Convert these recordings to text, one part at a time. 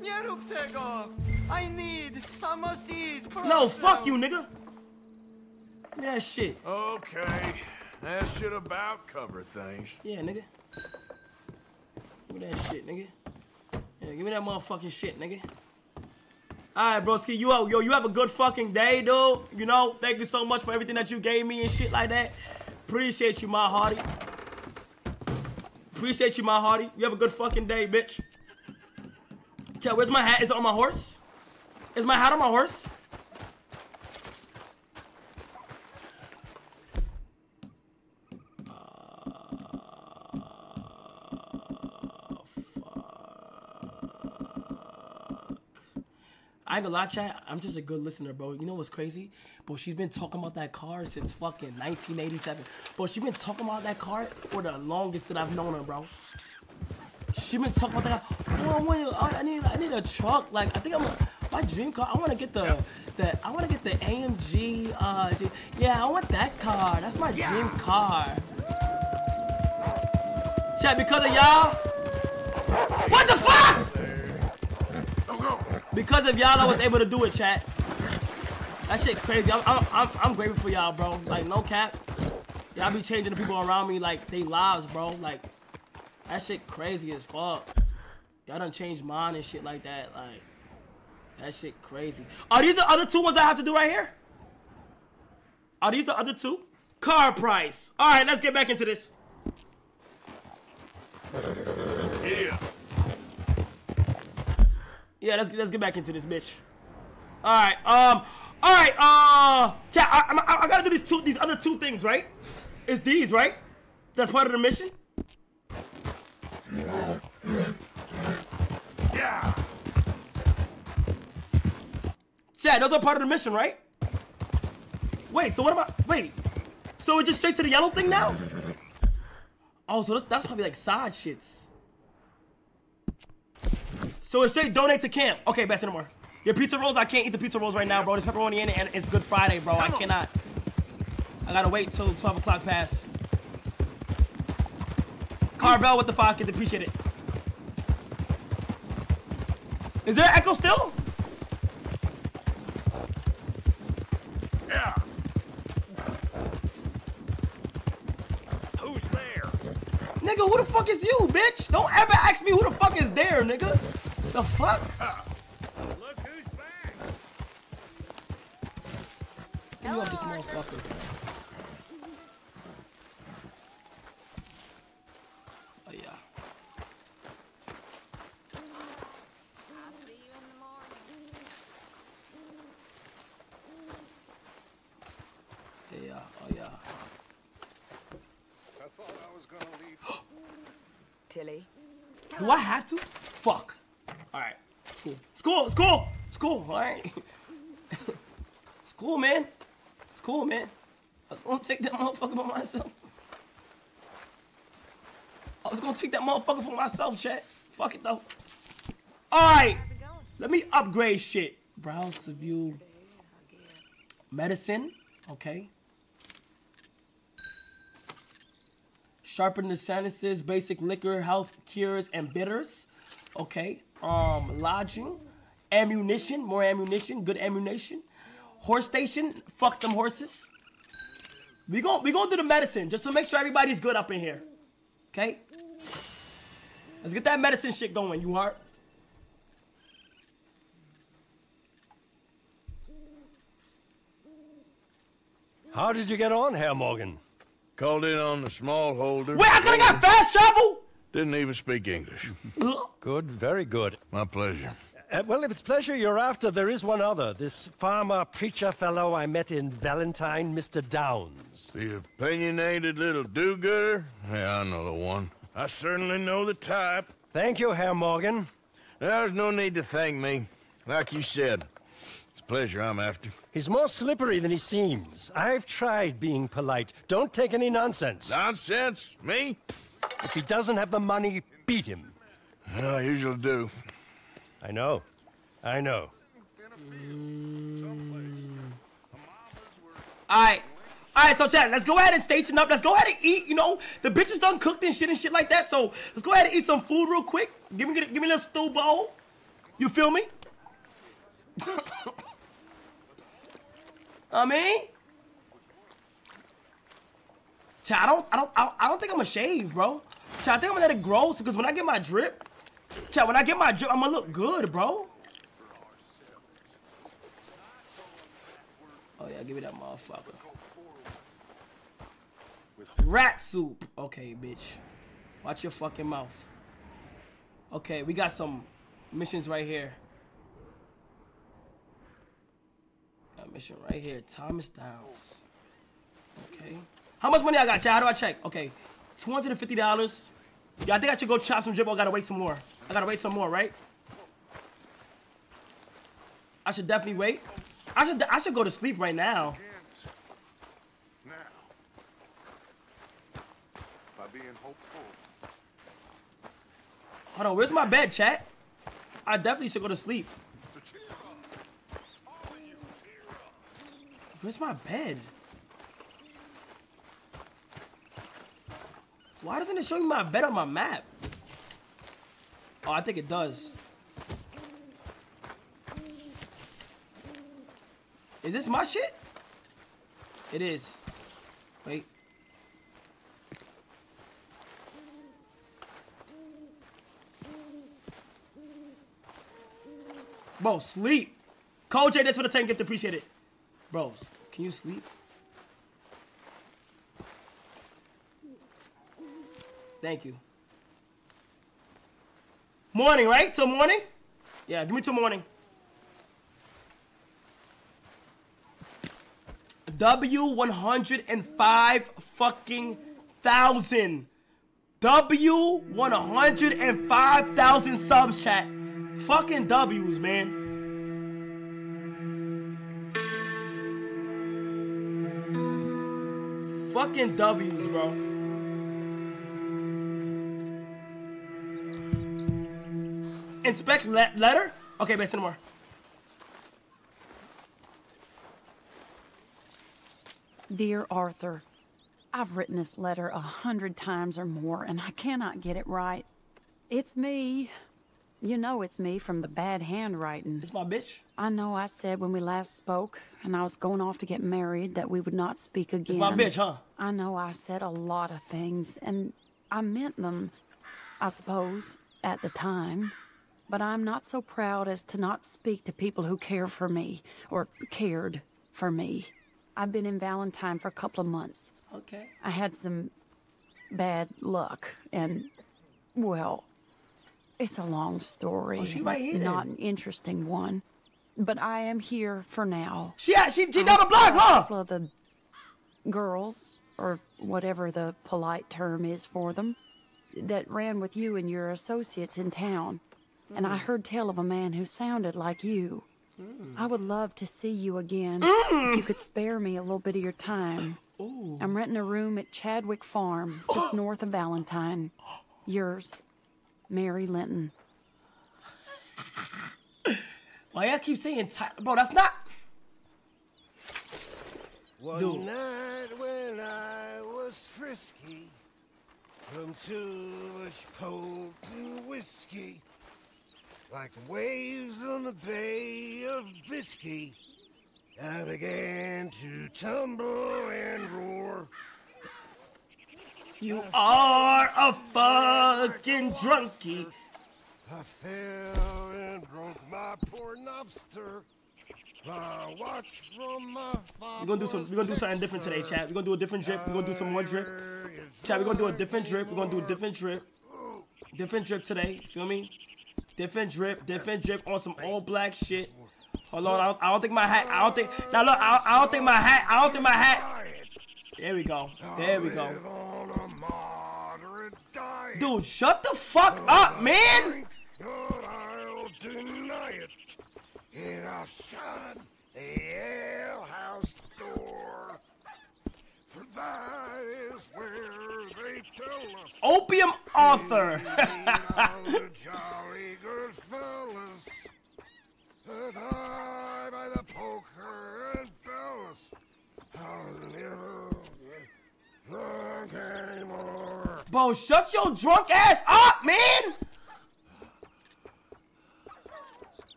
Nie rób tego! I need, I must eat! No, fuck you, nigga. Give me that shit. Okay, that should about cover things. Yeah, nigga. Give me that shit, nigga. Yeah, give me that motherfucking shit, nigga. Alright, broski, you out, yo, you have a good fucking day, dude. You know, thank you so much for everything that you gave me and shit like that. Appreciate you, my hearty. Appreciate you, my hearty. You have a good fucking day, bitch. Chat, where's my hat? Is it on my horse? Is my hat on my horse? Uh, I ain't gonna lie, chat. I'm just a good listener, bro. You know what's crazy? Bro, she's been talking about that car since fucking 1987. Bro, she's been talking about that car for the longest that I've known her, bro. She been talking about that. Oh, I, want, I need, I need a truck. Like, I think I'm a, my dream car. I want to get the, the, I want to get the AMG. Uh, G- yeah, I want that car. That's my dream car. Chat, because of y'all. What the fuck? Because of y'all, I was able to do it, chat. That shit crazy. I'm, I'm, I'm, I'm grateful for y'all, bro. Like, no cap. Y'all be changing the people around me, like, they lives, bro. Like, that shit crazy as fuck. Y'all done changed mine and shit like that. Like, that shit crazy. Are these the other two ones I have to do right here? Are these the other two? Car price. All right, let's get back into this. Yeah. Yeah, let's let's get back into this bitch. All right, um, all right, uh, chat. I, I, I gotta do these two, these other two things, right? It's these, right? That's part of the mission. Yeah. Chat, those are part of the mission, right? Wait, so what about? Wait, so we're just straight to the yellow thing now? Oh, so that's, that's probably like side shits. So it's straight donate to camp. Okay, best anymore. Your pizza rolls, I can't eat the pizza rolls right now, bro. There's pepperoni in it, and it's Good Friday, bro. I cannot. I gotta wait till 12 o'clock pass. Carvel with the five kids, appreciate it. Is there echo still? Yeah. Who's there? Nigga, who the fuck is you, bitch? Don't ever ask me who the fuck is there, nigga. The fuck? Look who's back. Give me up this motherfucker. Oh yeah. I'll see you in the morning. Yeah, oh yeah. I thought I was gonna leave. Tilly. Do I have to? Fuck. Alright. School. School. School. School. It's cool. It's cool. Alright. School, man. It's cool, man. I was gonna take that motherfucker for myself. I was gonna take that motherfucker for myself, chat. Fuck it though. Alright. How's it going? Let me upgrade shit. Browse to view medicine. Okay. Sharpen the sentences, basic liquor, health cures, and bitters. Okay. Um, lodging, ammunition, more ammunition, good ammunition. Horse station, fuck them horses. We gon' we gonna do the medicine just to make sure everybody's good up in here. Okay. Let's get that medicine shit going, you heart. How did you get on, Herr Morgan? Called in on the small holder. Wait, I could have got fast travel. Didn't even speak English. Good, very good. My pleasure. Uh, well, if it's pleasure you're after, there is one other. This farmer preacher fellow I met in Valentine, Mr. Downs. The opinionated little do-gooder? Yeah, I know the one. I certainly know the type. Thank you, Herr Morgan. There's no need to thank me. Like you said, it's pleasure I'm after. He's more slippery than he seems. I've tried being polite. Don't take any nonsense. Nonsense? Me? If he doesn't have the money, beat him. Well, I usually do. I know. I know. Alright. Alright, so chat, let's go ahead and station up. Let's go ahead and eat, you know. The bitches done cooked and shit and shit like that. So let's go ahead and eat some food real quick. Give me give me a little stew bowl. You feel me? I mean, Chat, I don't, I don't, I don't, think I'm gonna shave, bro. I think I'm gonna let it grow because when I get my drip, chat, when I get my drip, I'm gonna look good, bro. Oh yeah, give me that motherfucker. Rat soup. Okay, bitch. Watch your fucking mouth. Okay, we got some missions right here. Got a Uh, mission right here. Thomas Downs. Okay. How much money I got, Chad? How do I check? Okay. $250. Yeah, I think I should go chop some drip. I gotta wait some more. I gotta wait some more, right? I should definitely wait. I should I should go to sleep right now. Now, by being hopeful, Hold on, where's my bed, chat? I definitely should go to sleep. to cheer up. All of you, cheer up. Where's my bed? Why doesn't it show me my bed on my map? Oh, I think it does. Is this my shit? It is. Wait. Bro, sleep. Call J, that's for the 10 gift. Appreciate it. Bros, can you sleep? Thank you. Morning, right? Till morning? Yeah, give me till morning. W105 fucking thousand. W105,000 subs chat. Fucking W's, man. Fucking W's, bro. Inspect le- letter? Okay, but send more. Dear Arthur, I've written this letter a hundred times or more, and I cannot get it right. It's me. You know it's me from the bad handwriting. It's my bitch. I know I said when we last spoke, and I was going off to get married, that we would not speak again. It's my bitch, huh? I know I said a lot of things, and I meant them, I suppose, at the time. But I'm not so proud as to not speak to people who care for me, or cared for me. I've been in Valentine for a couple of months. Okay. I had some bad luck, and, well, it's a long story. Oh, she and right here Not an interesting one. But I am here for now. She yeah, she she down the block, saw A huh? couple of the girls, or whatever the polite term is for them, that ran with you and your associates in town. And Hmm. I heard tell of a man who sounded like you. Hmm. I would love to see you again. If you could spare me a little bit of your time. I'm renting a room at Chadwick Farm, just north of Valentine. Yours, Mary Linton. Why y'all keep saying ti- bro? That's not. One Dude. night when I was frisky, from Tush Pole to whiskey, like waves on the Bay of Biscay, I began to tumble and roar. You are a fucking drunkie. I fell and broke my poor lobster. I watched from my We're gonna do some. We're gonna do something different today, chat. We're gonna do a different drip. We're gonna do some more drip. Chat. We're gonna do a different drip. We're gonna do a different drip. Different drip today. Feel me? Different drip. Different drip on some all black shit. Hold on. I don't, I don't think my hat. I don't think. Now look. I, I don't think my hat. I don't think my hat. There we go. There we go. On a moderate diet. Dude, shut the fuck up, man. I'll deny it. And I'll shut the alehouse door. For that is where they tell us. Opium author. jolly good fellas. That I by the poker and bells. I'll never get drunk anymore. Bo, shut your drunk ass up, man!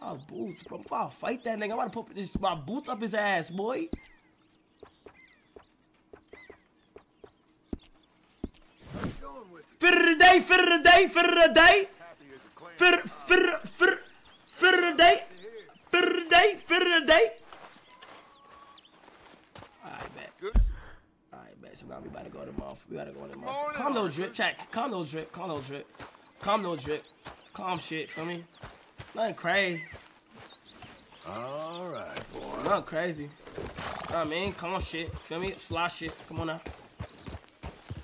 Oh, boots, bro. Before I fight that nigga, I'm about to put this, my boots up his ass, boy. Fir day, fir day, fir day. Fir, fir, fir, fir day. Fir day, fir day. So now we about to go to mouth. We gotta go to mouth. Calm little drip, check. Calm little drip, calm little drip. Calm little drip. Calm shit, feel me? Nothing crazy. All right, boy. Nothing crazy. I mean? Calm shit. Feel me? Fly shit. Come on now.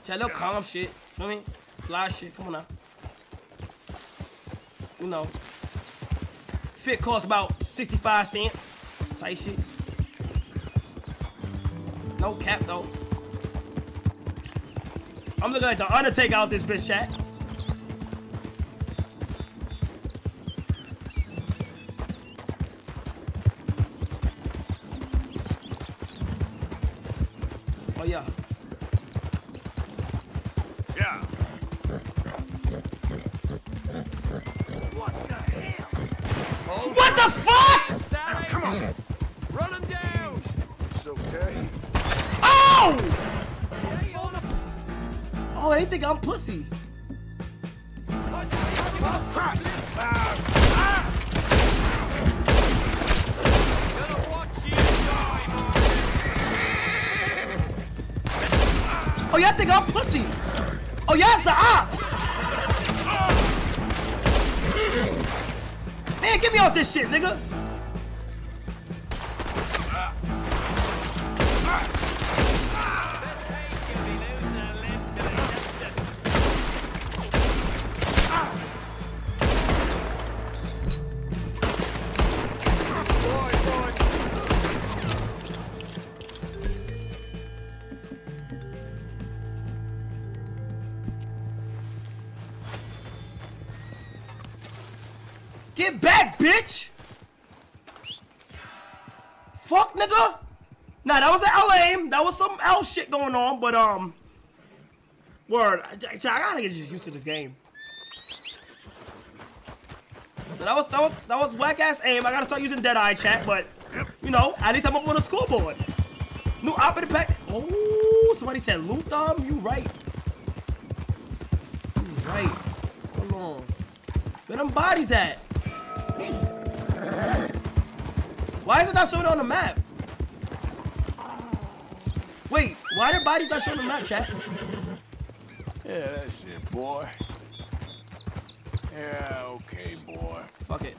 That little calm shit. Feel me? Fly shit. Come on now. You know. Fit costs about 65 cents. Type shit. No cap though. I'm looking like the Undertaker out this bitch chat. Going on, but um, word. I, I, gotta get just used to this game. That was that was that was whack ass aim. I gotta start using dead eye chat, but you know, at least I'm up on the scoreboard. New op in the pack. Oh, somebody said loot thumb. You right. You right. Hold on. Where them bodies at? Why is it not showing on the map? Why their bodies not showing the map, chat? Yeah, that's it, boy. Yeah, okay, boy. Fuck it.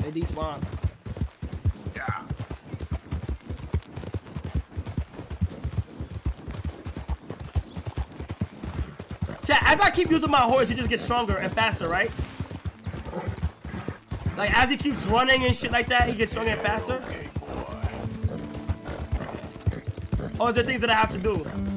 They despawn. Yeah. Chat, as I keep using my horse, he just gets stronger and faster, right? Like, as he keeps running and shit like that, he gets stronger and faster? Is there things that I have to do?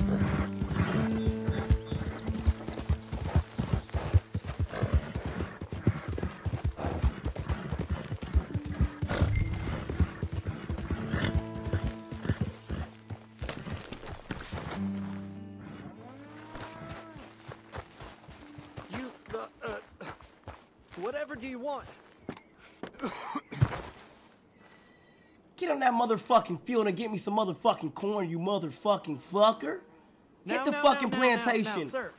Motherfucking field and get me some motherfucking corn, you motherfucking fucker. Get Now, the now, fucking now, now, now, plantation. sir.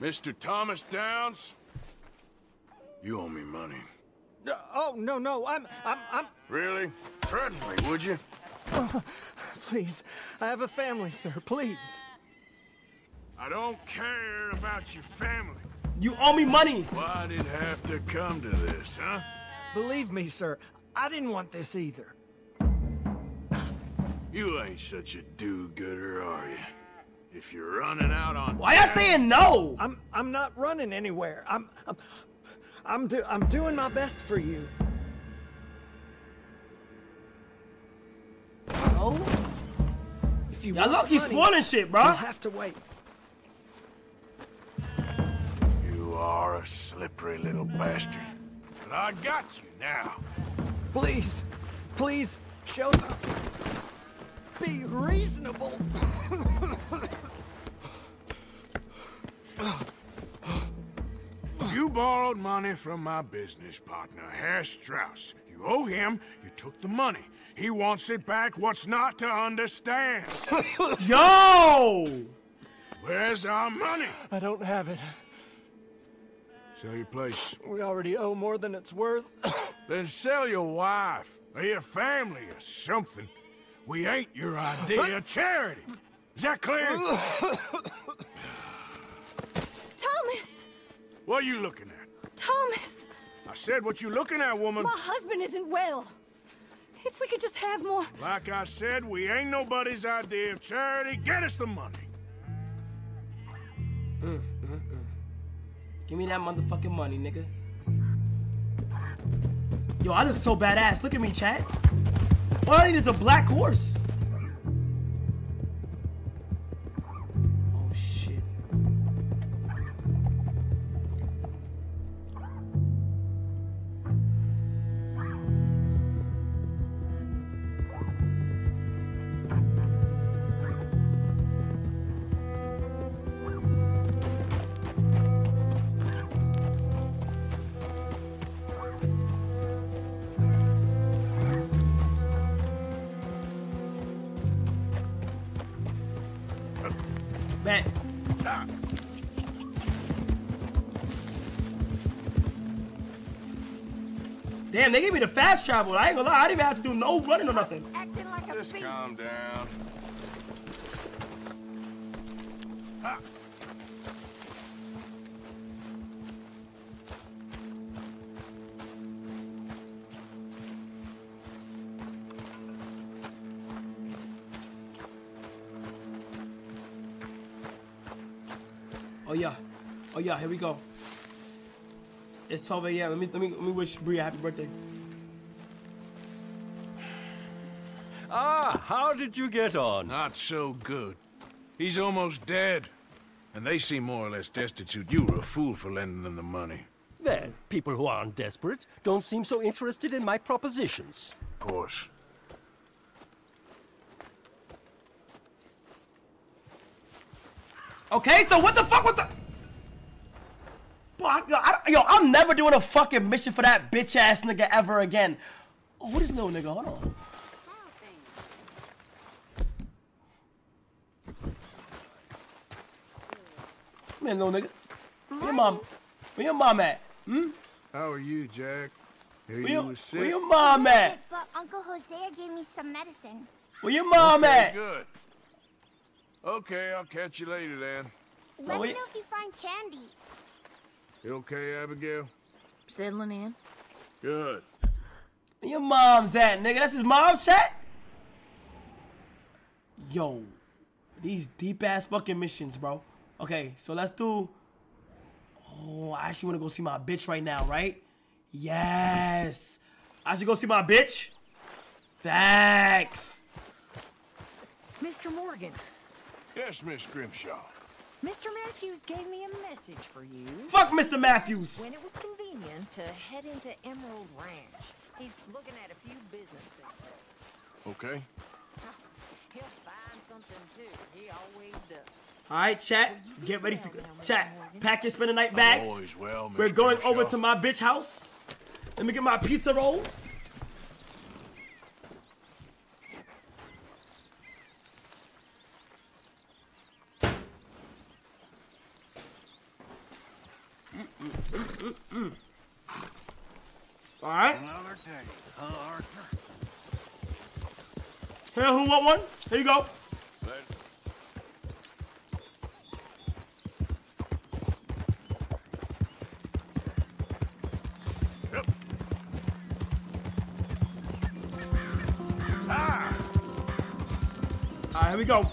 Mr. Thomas Downs, you owe me money. Uh, oh no, no, I'm, I'm, I'm. Really? Threaten me, would you? Please, I have a family, sir. Please. I don't care about your family. You owe me money. Why did it have to come to this, huh? Believe me, sir. I didn't want this either. You ain't such a do-gooder, are you? If you're running out on Why are y'all saying no? I'm, I'm not running anywhere. I'm, I'm, I'm, do, I'm doing my best for you. No? If you Y'all want lucky money, spawning shit, bro. You'll have to wait. You are a slippery little bastard. But I got you now. Please, please, show. Be reasonable. You You borrowed money from my business partner, Herr Strauss. You owe him, you took the money. He wants it back, what's not to understand? Yo! Where's our money? I don't have it. Sell your place. We already owe more than it's worth. Then sell your wife, or your family, or something. We ain't your idea of charity. Is that clear? Thomas! what are you looking at? Thomas! I said what you looking at, woman. My husband isn't well. If we could just have more. Like I said, we ain't nobody's idea of charity. Get us the money. Uh, uh, uh. Give me that motherfucking money, nigga. Yo, I look so badass. Look at me, chat. All I need is a black horse. They gave me the fast travel. I ain't gonna lie, I didn't even have to do no running or nothing. Acting like a Just beast. calm down. Oh yeah. Oh yeah, here we go. It's 12 a.m. Let me let me let me wish Bria happy birthday. Ah, how did you get on? Not so good. He's almost dead. And they seem more or less destitute. You were a fool for lending them the money. Well, people who aren't desperate don't seem so interested in my propositions. Of course. Okay, so what the fuck was the? Boy, I, yo, I, yo, I'm never doing a fucking mission for that bitch ass nigga ever again. Oh, who this little nigga? Hold on. Come here, little nigga. Where your mom? Where your mom at? Hmm? How are you, Jack? Here Where you your, was sick? where your mom at? But Uncle Hosea gave me some medicine. Where your mom Okay, at? good. Okay, I'll catch you later then. Let Oh, me know if you find candy. You okay, Abigail? Settling in. Good. Where your mom's at, nigga? That's his mom's chat? Yo, these deep ass fucking missions, bro. Okay, so let's do. Oh, I actually want to go see my bitch right now, right? Yes. I should go see my bitch. Thanks. Mr. Morgan, Yes, Miss Grimshaw. Mr. Matthews gave me a message for you. Fuck Mr. Matthews. When it was convenient to head into Emerald Ranch. He's looking at a few business things. Okay. He'll find something too. He always does. All right, chat. Get ready to chat. Pack your spend the night bags. Well, We're going Grimshaw. over to my bitch house. Let me get my pizza rolls. All right. Another day, huh, Arthur? Here, who want one? Here you go. Yep. Ah. All right, here we go.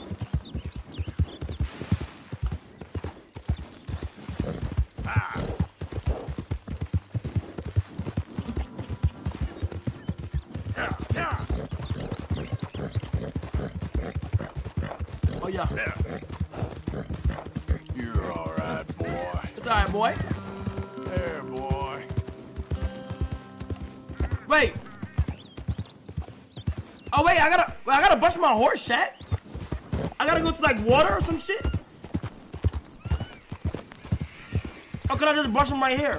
Brush my horse, chat. I gotta go to like water or some shit. How could I just brush my hair?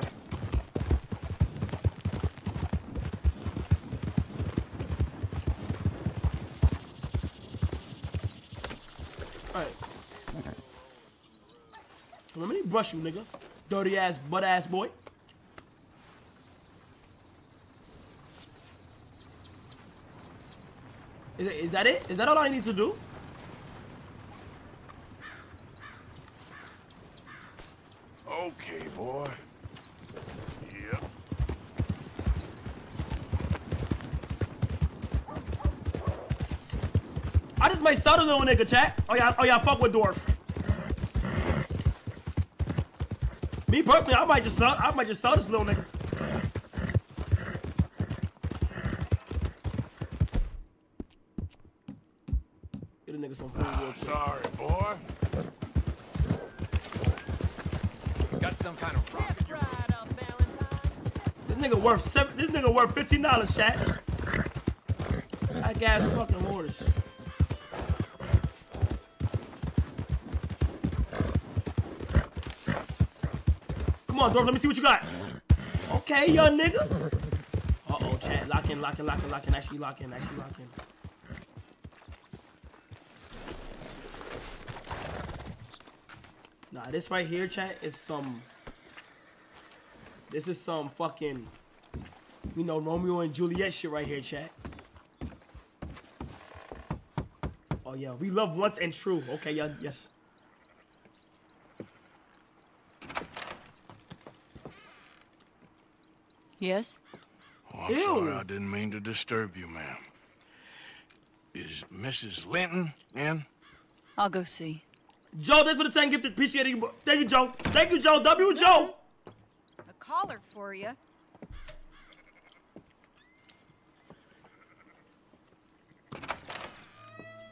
Alright. Let me brush you, nigga. Dirty ass, butt ass boy. Is, that it? Is that all I need to do? Okay, boy. Yep. I just might sell the little nigga, chat. Oh yeah, oh yeah, fuck with Dwarf. Me personally, I might just I might just sell this little nigga. Worth seven. This nigga worth fifteen dollars, chat. I gas fucking horse. Come on, Dorf, let me see what you got. Okay, young nigga. Uh oh, chat. Lock in, lock in, lock in, lock in. Actually, lock in, actually, lock in. Nah, this right here, chat, is some. This is some fucking, you know, Romeo and Juliet shit right here, chat. Oh yeah, we love once and true. Okay, yeah, yes. Yes? Oh, I'm Ew. sorry, I didn't mean to disturb you, ma'am. Is Mrs. Linton in? I'll go see. Joe, thanks for the 10 gifted. Appreciate it. Thank you, Joe. Thank you, Joe. W, Joe. A collar for you.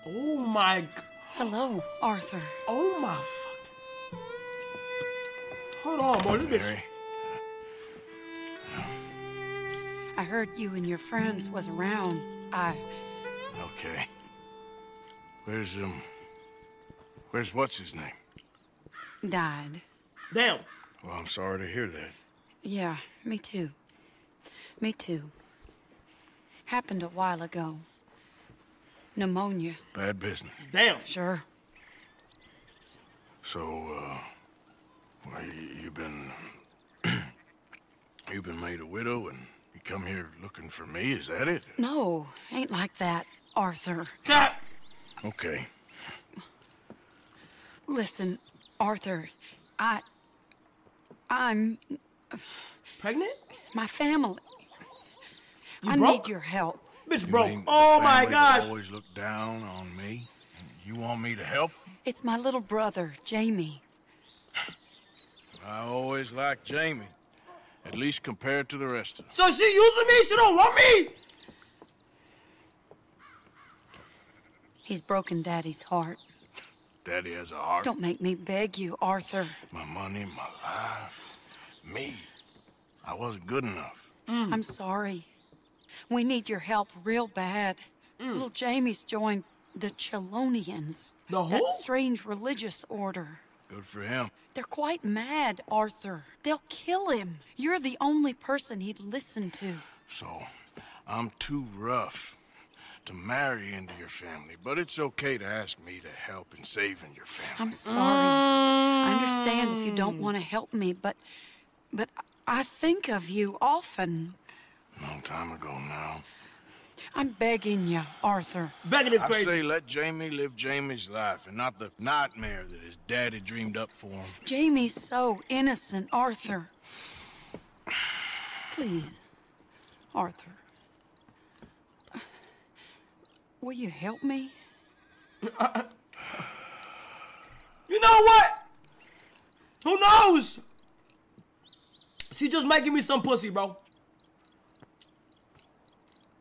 Oh my. g- Hello, Arthur. Oh my fuck. Hold on, boy. Look at this. I heard you and your friends was around. I Okay. Where's, um... Where's what's his name? died. Damn. Well, I'm sorry to hear that. Yeah, me too. Me too. Happened a while ago. Pneumonia. Bad business. Damn. Sure. So, uh... Well, you, you've been... you've been made a widow and you come here looking for me, is that it? No, ain't like that, Arthur. Cat. Okay. Listen, Arthur, I. I'm. Pregnant? My family. You I broke? need your help. Bitch You broke. Oh my family gosh. always look down on me? You want me to help? It's my little brother, Jamie. I always liked Jamie. At least compared to the rest of them. So she using me? She don't want me? He's broken Daddy's heart. Daddy has a heart. Don't make me beg you, Arthur. My money, my life, me. I wasn't good enough. I'm sorry. We need your help real bad. Mm. Little Jamie's joined the Chelonians. The That strange religious order. Good for him. They're quite mad, Arthur. They'll kill him. You're the only person he'd listen to. So, I'm too rough to marry into your family, but it's okay to ask me to help in saving your family. I'm sorry. I understand if you don't want to help me, but but I think of you often. Long time ago now. I'm begging you, Arthur. Begging is crazy. I crazy. say let Jamie live Jamie's life and not the nightmare that his daddy dreamed up for him. Jamie's so innocent, Arthur. Please, Arthur. Will you help me? You know what? Who knows? She just might give me some pussy, bro.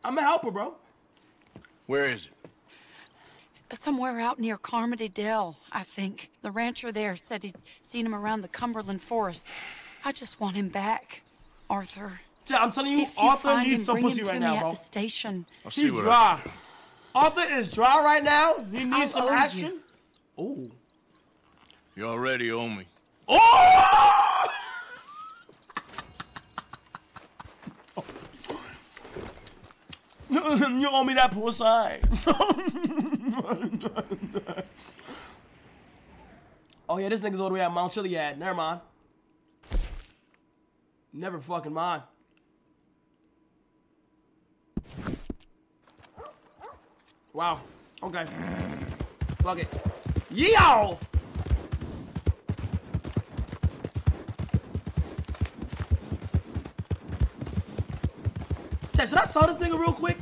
I'ma help her, bro. Where is it? Somewhere out near Carmody Dell, I think. The rancher there said he'd seen him around the Cumberland Forest. I just want him back, Arthur. Yeah, I'm telling you, If you Arthur find needs him, some pussy him right me now, at bro. the station. I'll He's see what I dry. can do. Arthur is dry right now. He needs I'll some owe you. action. Ooh. You already owe me. Oh! you owe me that pussy. oh yeah, this nigga's all the way at Mount Chiliad. Never mind. Never fucking mind. Wow. Okay. Fuck it. Yo! Should I saw this nigga real quick?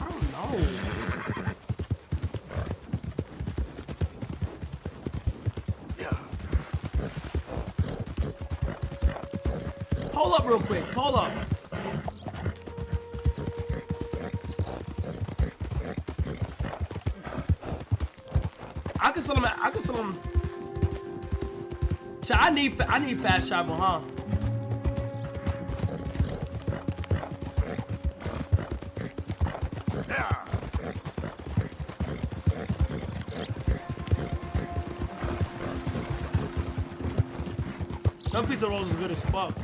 I don't know. Hold up real quick. Hold up. I can sell him. I can sell him. Chat, I need. I need fast travel, huh? Some pizza rolls is good as fuck.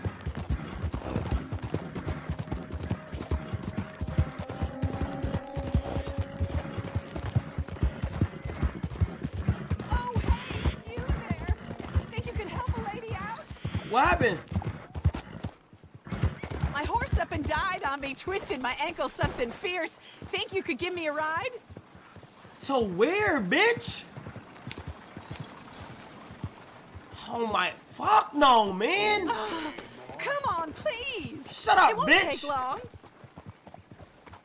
Me, my ankle something fierce. Think you could give me a ride? So where, bitch? Oh my fuck no, man! Ah, come on, please. Shut up, it won't bitch. take long.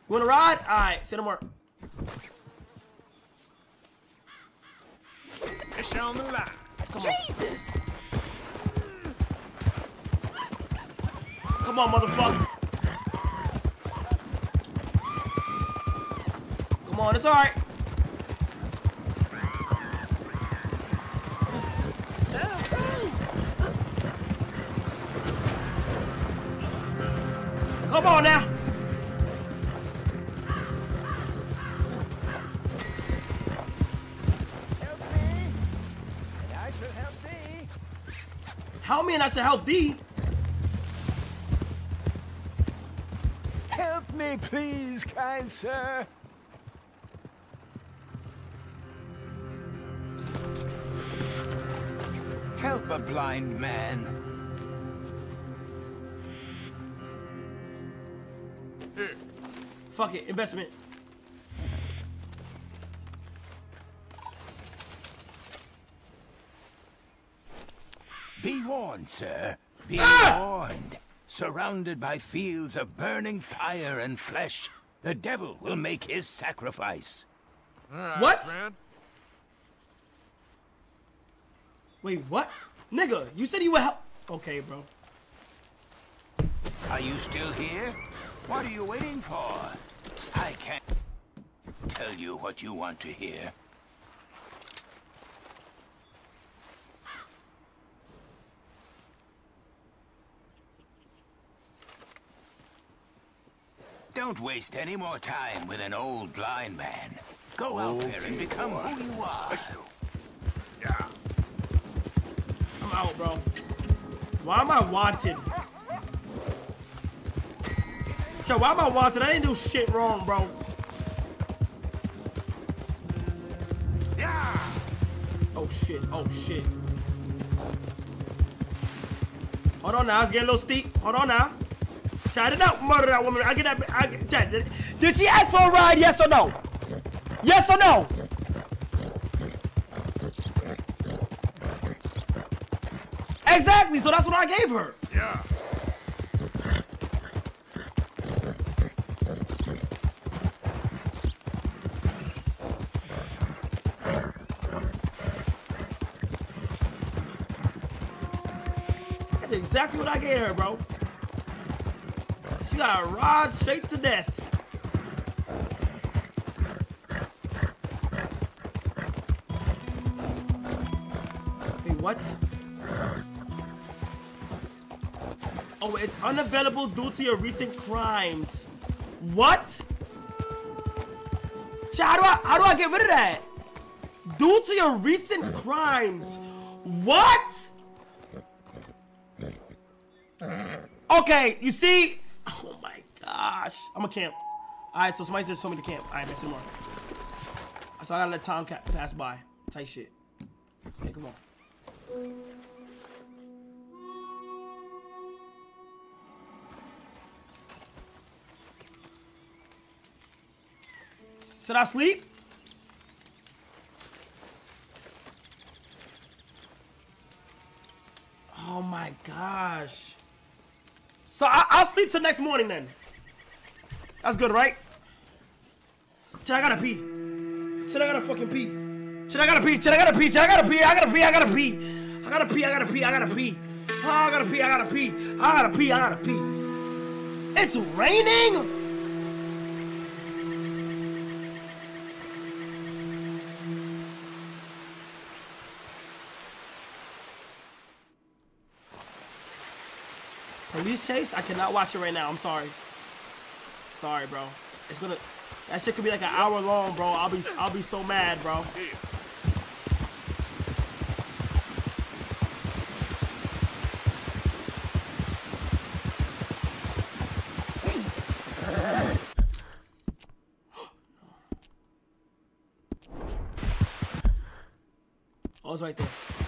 You wanna ride? Alright, say no more. Help me and I should help thee. Help me, please, kind sir. Help a blind man. Fuck it, investment. Warned, sir. Be Ah! warned. Surrounded by fields of burning fire and flesh, the devil will make his sacrifice. What? Wait, what? Nigga, you said you would help. Okay, bro. Are you still here? What are you waiting for? I can't tell you what you want to hear. Don't waste any more time with an old blind man. Go out there and become who you are. Yeah. I'm out, bro. Why am I wanted? Yo, why am I wanted? I didn't do shit wrong, bro. Yeah. Oh shit, oh shit. Hold on now, it's getting a little steep. Hold on now. Chat it out, murder that woman. I get that. I get, chat, did, did she ask for a ride? Yes or no? Yes or no? Exactly. So that's what I gave her. Yeah. That's exactly what I gave her, bro. She got a rod straight to death. Wait, what? Oh, it's unavailable due to your recent crimes. What? How do I how do I get rid of that? Due to your recent crimes. What? Okay, you see? Gosh. I'm a camp. Alright, so somebody just told me to camp. Alright, man, more. So I gotta let time pass by. Tight shit. Hey, come on. Should I sleep? Oh my gosh. So I, I'll sleep till next morning then. That's good, right? Shit, I gotta pee. Shit, I gotta fucking pee. Shit, I gotta pee. Shit, I gotta pee. Shit, I gotta pee. I gotta pee. I gotta pee. I gotta pee. I gotta pee. I gotta pee. Oh, I gotta pee. I gotta pee. I gotta pee. I gotta pee. It's raining. Police chase? I cannot watch it right now. I'm sorry. Sorry, bro. It's gonna. That shit could be like an hour long, bro. I'll be. I'll be so mad, bro. Oh, I was right there.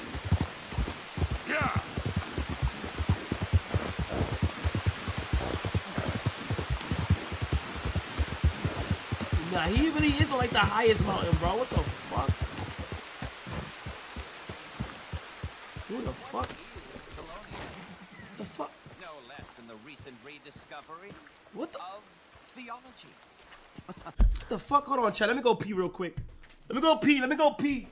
He really isn't like the highest mountain, bro. What the fuck? Who the fuck? The fuck? No less than the recent rediscovery What the? of theology. The fuck? Hold on, chat. Let me go pee real quick. Let me go pee. Let me go pee.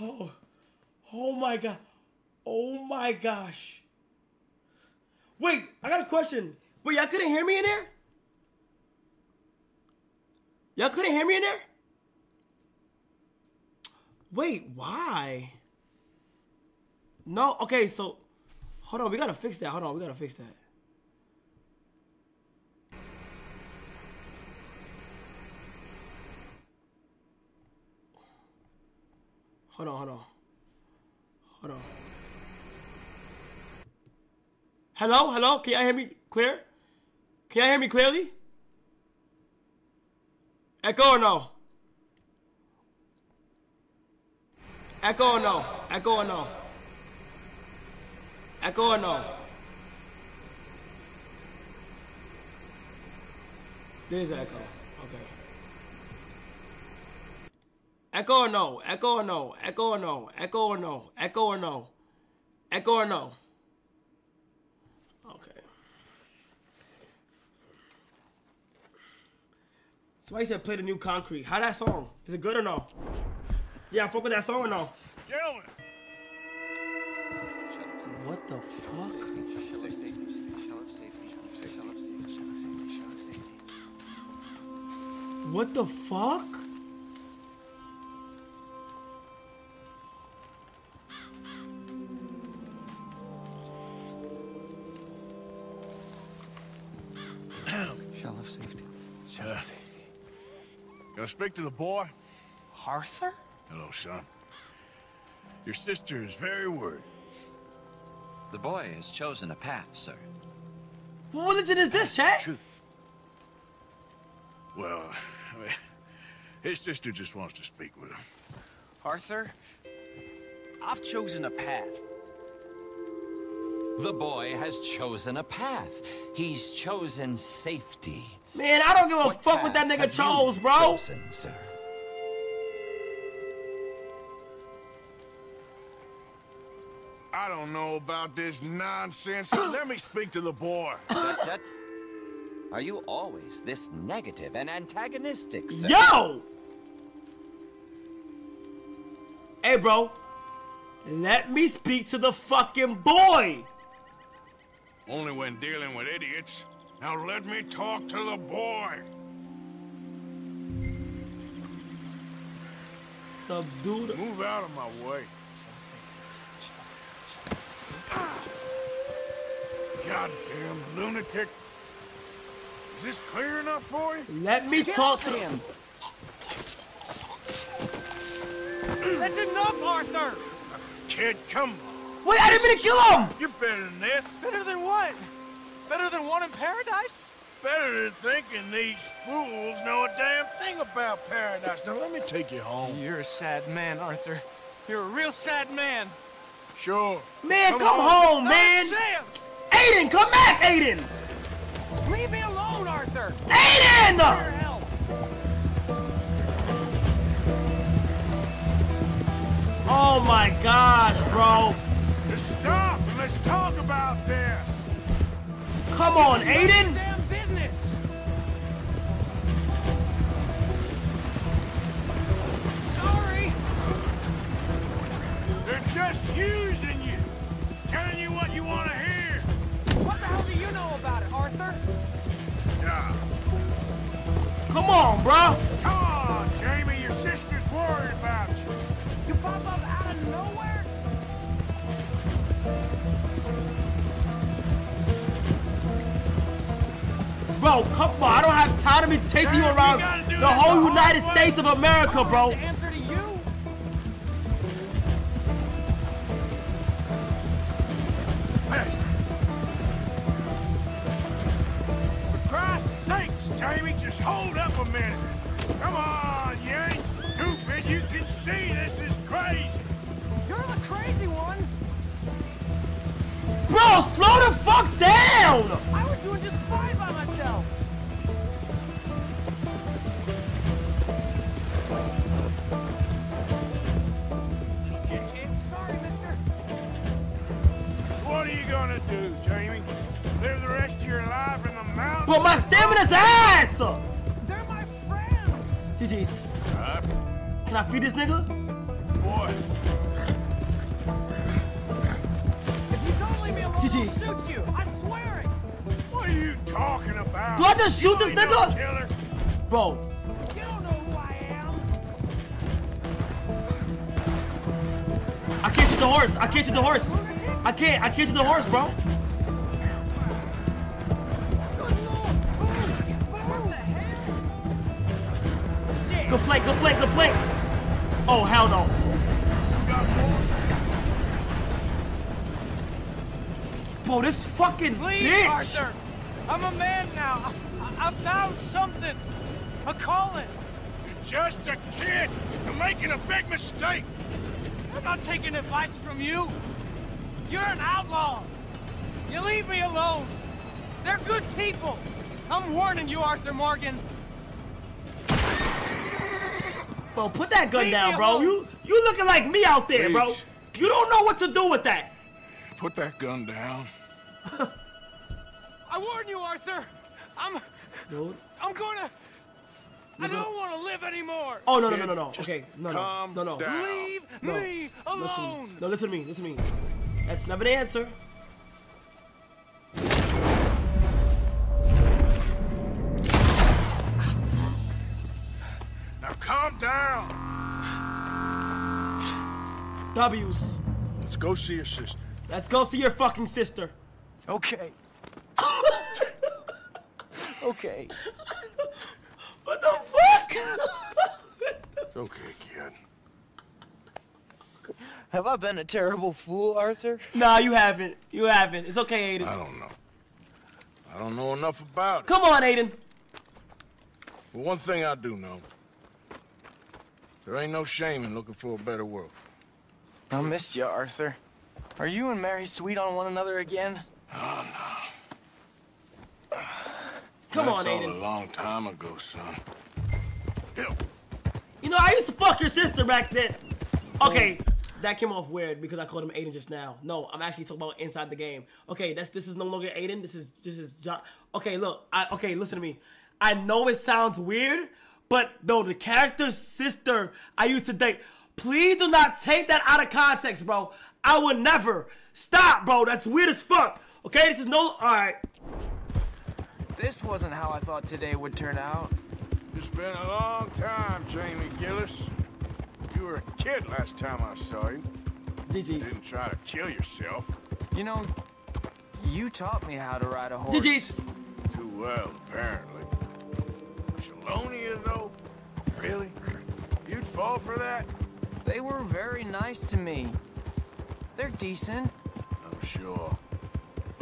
Oh, oh my god. Oh my gosh. Wait, I got a question. Wait, y'all couldn't hear me in there? Y'all couldn't hear me in there? Wait, why? No, okay, so hold on, we gotta fix that. Hold on, we gotta fix that. Hold on, hold on. Hold on. Hello, hello. Can y'all hear me clear? Can y'all hear me clearly? Echo or no? Echo or no? Echo or no? Echo or no? There's echo. Okay. Echo or no? Echo or no? Echo or no? Echo or no? Echo or no? Echo or no? Okay. Somebody said play the new concrete. How that song? Is it good or no? Yeah, I fuck with that song or no? Gentlemen, What the fuck? What the fuck? Gonna speak to the boy? Arthur? Hello, son. Your sister is very worried. The boy has chosen a path, sir. What religion is this, chat? Truth. Well, I mean, his sister just wants to speak with him. Arthur, I've chosen a path. The boy has chosen a path. He's chosen safety. Man, I don't give a What fuck what that nigga chose, bro. chosen, sir? I don't know about this nonsense. Let me speak to the boy. Tut, tut. Are you always this negative and antagonistic, sir? Yo! Hey, bro. Let me speak to the fucking boy. Only when dealing with idiots. Now let me talk to the boy. Subdue. Move out of my way. Goddamn lunatic. Is this clear enough for you? Let me talk to him. That's enough, Arthur! Kid, come on. Wait, I didn't mean to kill him! You're better than this. Better than what? Better than one in paradise? Better than thinking these fools know a damn thing about paradise. Now let me take you home. You're a sad man, Arthur. You're a real sad man. Sure. Man, Come come, on. home, man. a chance! Aiden, come back, Aiden. Leave me alone, Arthur! Aiden! Your help! Oh my gosh, bro. Just stop and let's talk about this. Come on, Aiden. Damn business! Sorry! They're just using you. Telling you what you want to hear. What the hell do you know about it, Arthur? Yeah. Come on, bro. Come on, Jamie. Your sister's worried about you. You pop up out of nowhere? Bro, come on. I don't have time to be chasing you Damn, you around the whole United. States of America, bro. The answer to you? For Christ's sakes, Jamie, just hold up a minute. Come on, you ain't stupid. You can see this is crazy. You're the crazy one! Bro, slow the fuck down. I was doing just fine by myself! Sorry, mister. What are you gonna do, Jamie? Live the rest of your life in the mountains? But my stamina's ass. They're my friends! GG's. Uh, Can I feed this nigga? boy, GG's. you! I swear it! what are you talking about? Do I just shoot this nigga? killer. Bro, You don't know who I am! I can't shoot the horse. I can't shoot the horse. I can't. I can't shoot the horse, bro. What the hell? Shit! Good flank. Good flank. Good flank. Oh hell no. You got more? Bro, this fucking Please, bitch. Arthur. I'm a man now. I, I found something. A calling. You're just a kid. You're making a big mistake. I'm not taking advice from you. You're an outlaw. You leave me alone. They're good people. I'm warning you, Arthur Morgan. Bro, put that gun Leave down, bro. alone. You you looking like me out there, bro. You don't know what to do with that. Put that gun down. I warn you, Arthur. I'm. Dude. I'm gonna. I don't want to live anymore. Oh no no no no no. Just Okay, no no calm no no. down. Leave No. me alone. Listen, no, listen to me. Listen to me. That's never the answer. Now calm down. W's. Let's go see your sister. Let's go see your fucking sister. Okay. okay. What the fuck? It's okay, kid. Have I been a terrible fool, Arthur? nah, you haven't. You haven't. It's okay, Aiden. I don't know. I don't know enough about it. Come on, Aiden. But one thing I do know. There ain't no shame in looking for a better world. I missed you, Arthur. Are you and Mary sweet on one another again? Oh, no. Come That's on, all Aiden. a long time ago, son. You know, I used to fuck your sister back then. Okay, that came off weird because I called him Aiden just now. No, I'm actually talking about inside the game. Okay, that's this is no longer Aiden. This is this is John. Okay, look. I okay, listen to me. I know it sounds weird, but though the character's sister I used to date. Please do not take that out of context, bro. I would never. Stop, bro. That's weird as fuck. Okay, this is no. All right. This wasn't how I thought today would turn out. It's been a long time, Jamie Gillis. You were a kid last time I saw you. DG's. Didn't try to kill yourself. You know, you taught me how to ride a horse. DG's. Too well, apparently. Chelonians, though? Really? You'd fall for that? They were very nice to me. They're decent. I'm sure.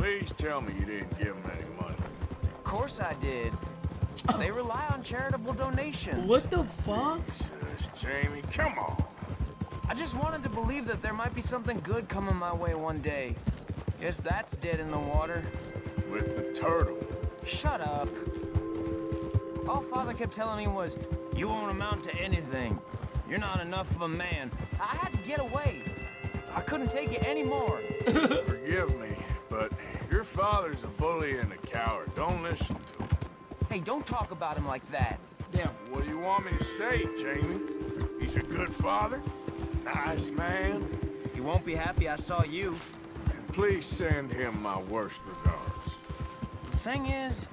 Please tell me you didn't give them any money. Of course I did. They rely on charitable donations. What the fuck? Jesus, Jamie, come on. I just wanted to believe that there might be something good coming my way one day. Guess that's dead in the water. With the turtle. Shut up. All Father kept telling me was, you won't amount to anything. You're not enough of a man. I had to get away. I couldn't take it anymore. Forgive me, but your father's a bully and a coward. Don't listen to him. Hey, don't talk about him like that. Damn. What do you want me to say, Jamie? He's a good father? Nice man? He won't be happy I saw you. Please send him my worst regards. The thing is,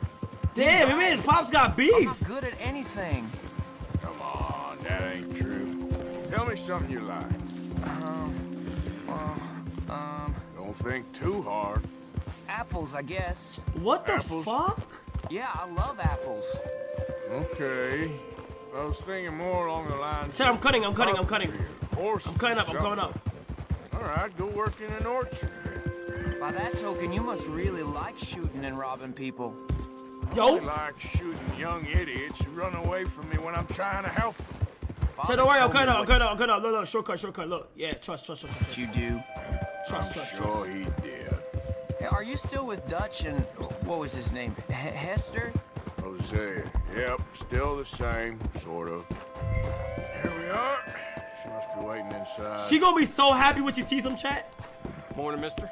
Damn, I mean, his pops got I'm beef. not good at anything. Come on, that ain't true. Tell me something you like. Um, well, um, Don't think too hard. Apples, I guess. What the Apples? fuck? Yeah, I love apples. Okay. I was thinking more along the lines. Said I'm cutting, I'm cutting, I'm cutting. Horse. I'm cutting up, I'm coming up. All right, go work in an orchard. By that token, you must really like shooting and robbing people. Yo. I like shooting young idiots who run away from me when I'm trying to help them. Say, don't worry, I'm cutting up, I'm cutting up, I'm cutting up. Look, look, shortcut, shortcut, look. Yeah, trust, trust, trust, trust. You do. Trust, I'm trust, sure trust. he did. Hey, are you still with Dutch and what was his name? H- Hester? Hosea. Yep, still the same, sort of. Here we are. She must be waiting inside. She gonna be so happy when she sees him, chat. Morning, mister.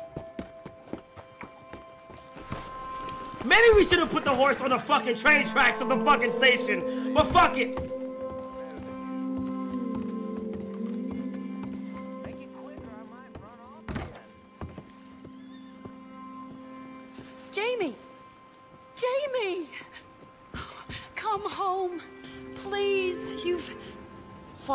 Maybe we should have put the horse on the fucking train tracks of the fucking station. But fuck it.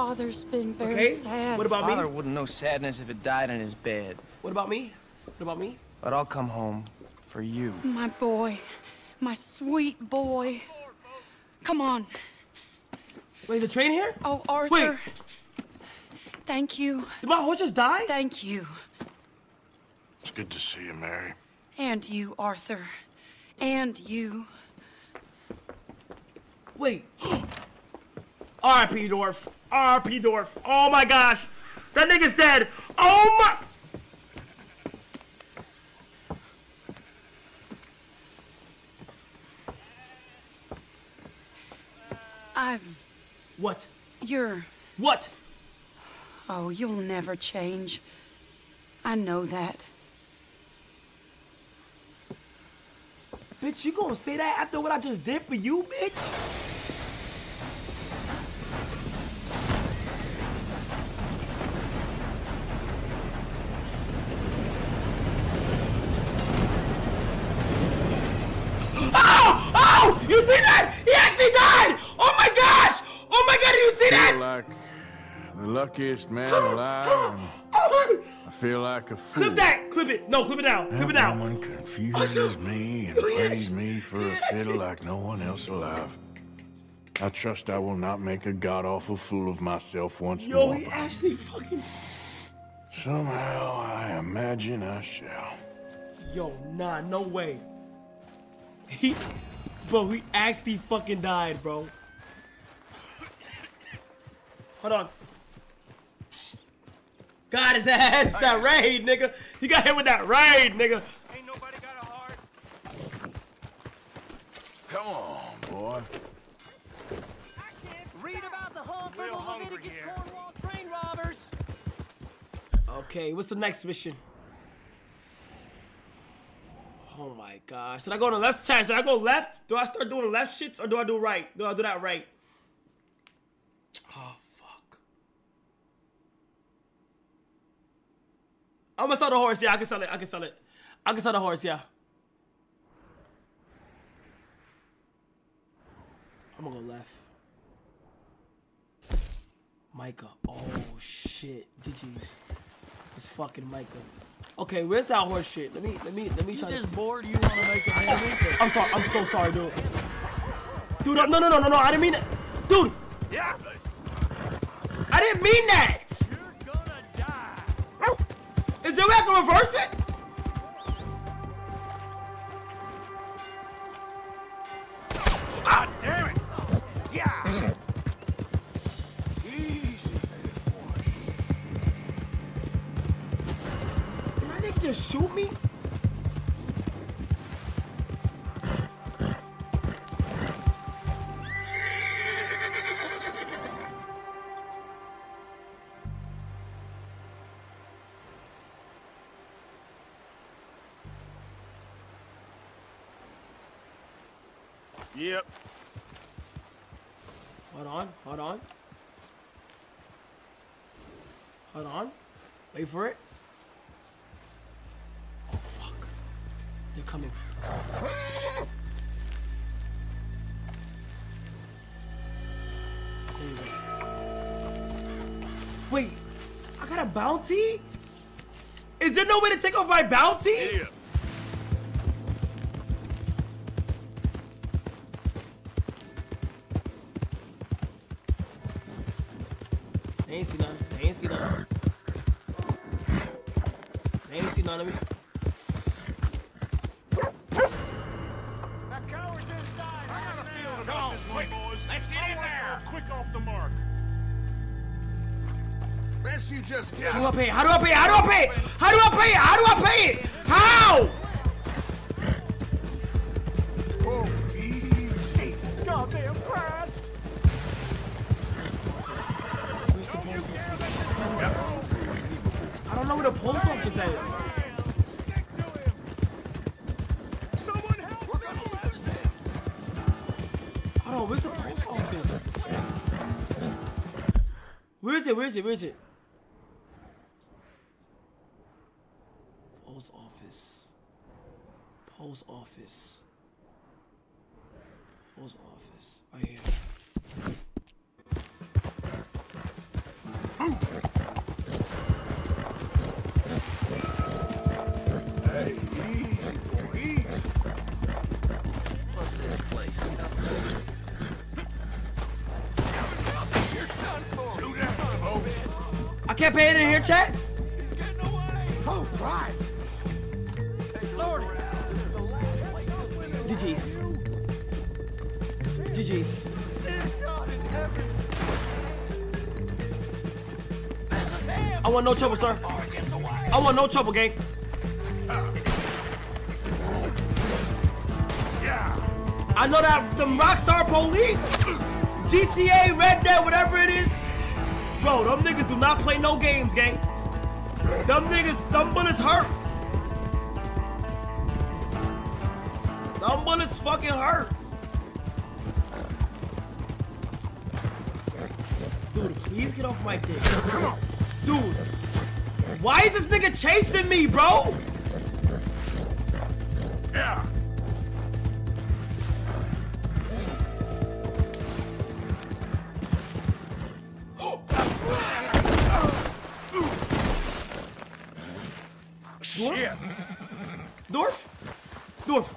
Father's been very Okay, sad. what about me? Father wouldn't know sadness if it died in his bed. What about me? What about me? But I'll come home for you. My boy. My sweet boy. Come on. Wait, the train here? Oh, Arthur. Wait. Thank you. Did my horse just die? Thank you. It's good to see you, Mary. And you, Arthur. And you. Wait. R.I.P. Dorf. R.I.P. Dorf. Oh my gosh. That nigga's dead. Oh my. I've. What? You're. What? Oh, you'll never change. I know that. Bitch, you gonna say that after what I just did for you, bitch? Oh! Oh! You see that? He actually died! Oh my gosh! Oh my god, did you see feel that? like the luckiest man alive. Oh, and I feel like a fool. Clip that! Clip it! No, clip it down! Clip it That down! woman confuses me and oh, praise me for a fiddle like no one else alive. I trust I will not make a god-awful fool of myself once Yo, more. he actually fucking. Somehow I imagine I shall. Yo, nah, no way. He, bro, he actually fucking died, bro. Hold on. Got his ass. That raid, nigga. He got hit with that raid, nigga. Come on, boy. Read about the hunt for the Leviticus Cornwall train robbers. Okay, what's the next mission? Oh my gosh. Should I go on the left side? Should I go left? Do I start doing left shits or do I do right? Do I do that right? Oh, fuck. I'm gonna sell the horse. Yeah, I can sell it. I can sell it. I can sell the horse. Yeah. I'm gonna go left. Micah. Oh shit. Did you? It's fucking Micah. Okay, where's that horse shit? Let me let me let me try this to bored you want to make a enemy? I'm sorry, I'm so sorry, dude. Dude, no no no no no I didn't mean that. Dude! Yeah. I didn't mean that! Is there a way I can reverse it? Wait for it. Oh fuck. They're coming. Wait, I got a bounty? Is there no way to take off my bounty? Yeah. They ain't see none of me. That coward's inside. I got a feeling about this one, boys. Let's get in there. Quick off the mark. Best you just get. How do I pay? How do I pay? How do I pay? How do I pay? How do I pay it? It? Where is it? I can't pay it in here, chat. Oh, Christ. Lordy, GG's. GG's. I want no trouble, sir. I want no trouble, gang. I know that the Rockstar Police, GTA, Red Dead, whatever it is. Bro, them niggas do not play no games, gang. Them niggas, them bullets hurt. Them bullets fucking hurt. Dude, please get off my dick. Come on. Dude, why is this nigga chasing me, bro? Dorf? Dorf? Dorf?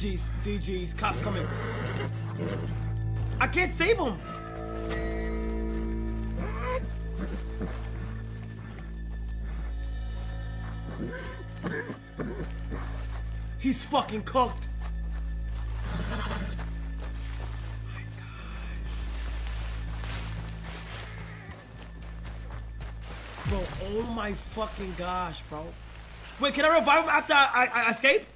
GG's, GG's, cops coming. I can't save him. He's fucking cooked. Bro, oh my fucking gosh, bro. Wait, can I revive him after I, I, I escape?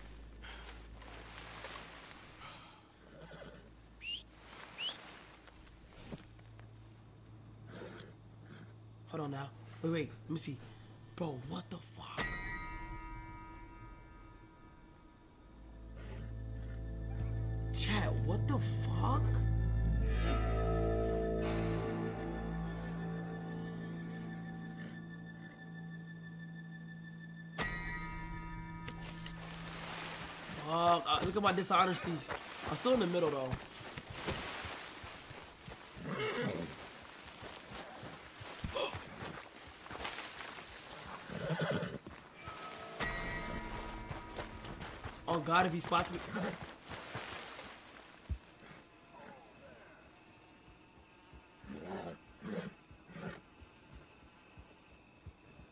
My dishonesties. I'm still in the middle though. Oh God, if he spots me.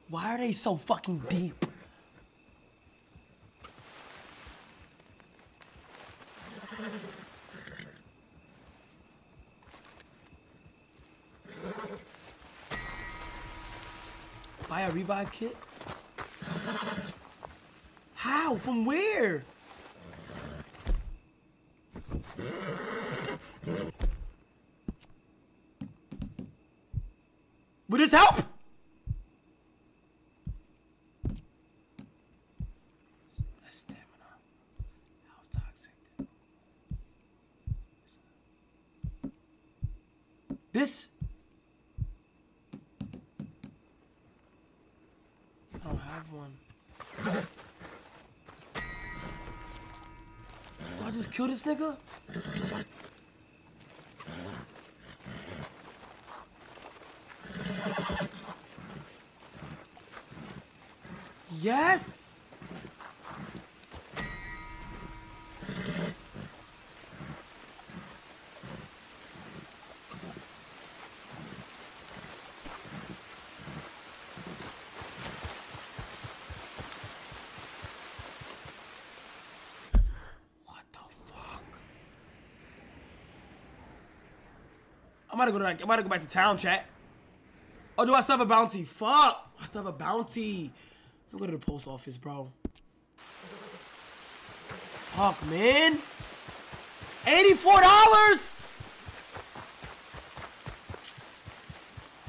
Why are they so fucking deep? Buy a revive kit? How? From where? curious? About to go to I'm about to go back to town, chat. Oh, do I still have a bounty? Fuck! I still have a bounty. I'm go to the post office, bro. Fuck, man. $84!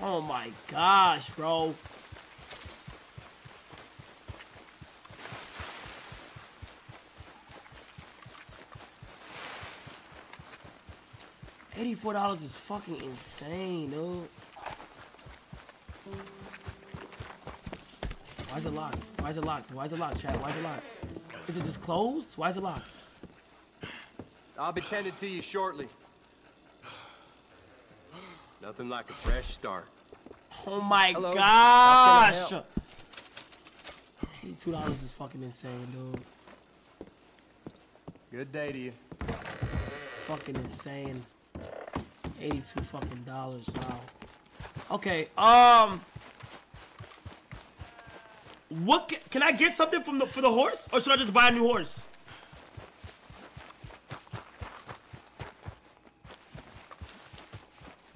Oh my gosh, bro. Eighty-four dollars is fucking insane, dude. Why is it locked? Why is it locked? Why is it locked, chat? Why is it locked? Is it just closed? Why is it locked? I'll be tended to you shortly. Nothing like a fresh start. Oh my Hello. How gosh! can I help? Eighty-two dollars is fucking insane, dude. Good day to you. Fucking insane. Eighty-two fucking dollars. Wow. Okay. Um. What ca- can I get something from the for the horse, or should I just buy a new horse?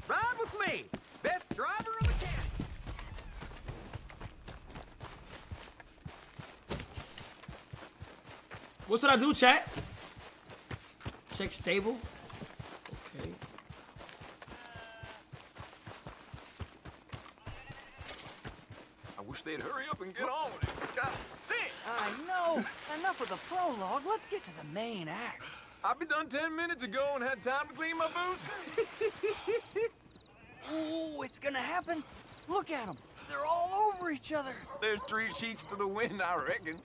Ride with me! Best driver in the county! What should I do, chat? Check stable. Okay. I hurry up and get on with it. God damn! I know. Enough of the prologue. Let's get to the main act. I've been done ten minutes ago and had time to clean my boots. Oh, it's gonna happen. Look at them. They're all over each other. There's three sheets to the wind, I reckon.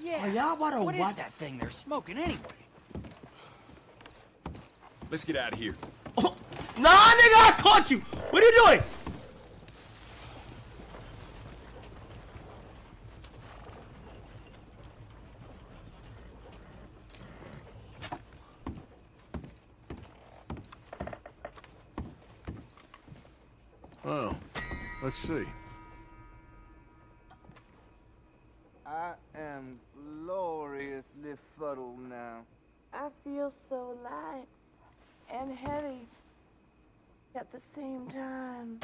Yeah. Are y'all about to What is watch- that thing they're smoking anyway? Let's get out of here. Oh, nah, nigga, I caught you. What are you doing? See. I am gloriously fuddled now. I feel so light and heavy at the same time.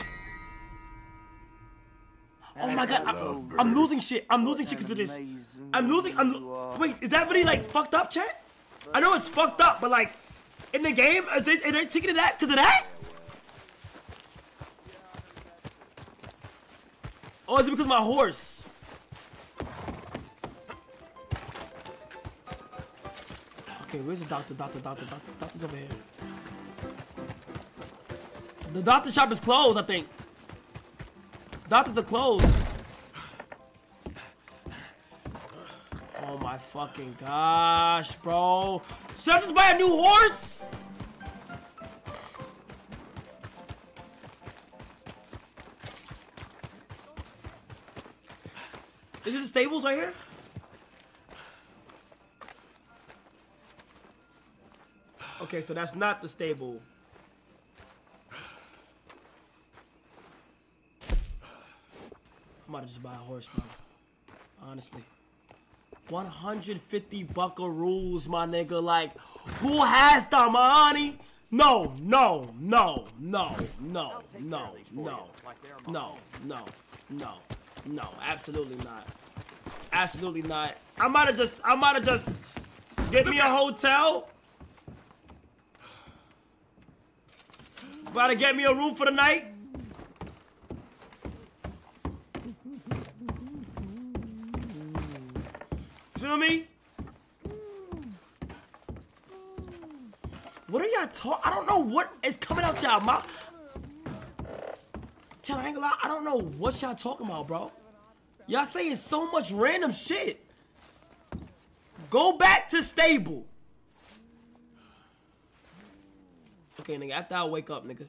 Oh my god, I'm, I'm losing shit. I'm losing shit because of this. I'm losing. I'm. lo- Wait, is that really like fucked up, chat? I know it's fucked up, but like in the game, is they, are they taking it that because of that? Or is it because my horse? Okay, where's the doctor? Doctor, doctor, doctor, doctor's over here. The doctor shop is closed, I think. Doctors are closed. Oh my fucking gosh, bro. Should I just buy a new horse? Stables right here? Okay, so that's not the stable. I'm about to just buy a horse, bro. Honestly. 150 buckaroos, my nigga. Like, who has the money? No, no, no, no, no, no, no, no, no, no, no, absolutely not. Absolutely not. I might have just, I might have just get me a hotel. About to get me a room for the night. Feel me? What are y'all y'all talk? I don't know what is coming out y'all mouth. Tell I ain't gonna lie, I don't know what y'all talking about, bro. Y'all saying so much random shit. Go back to stable. Okay, nigga, after I wake up, nigga.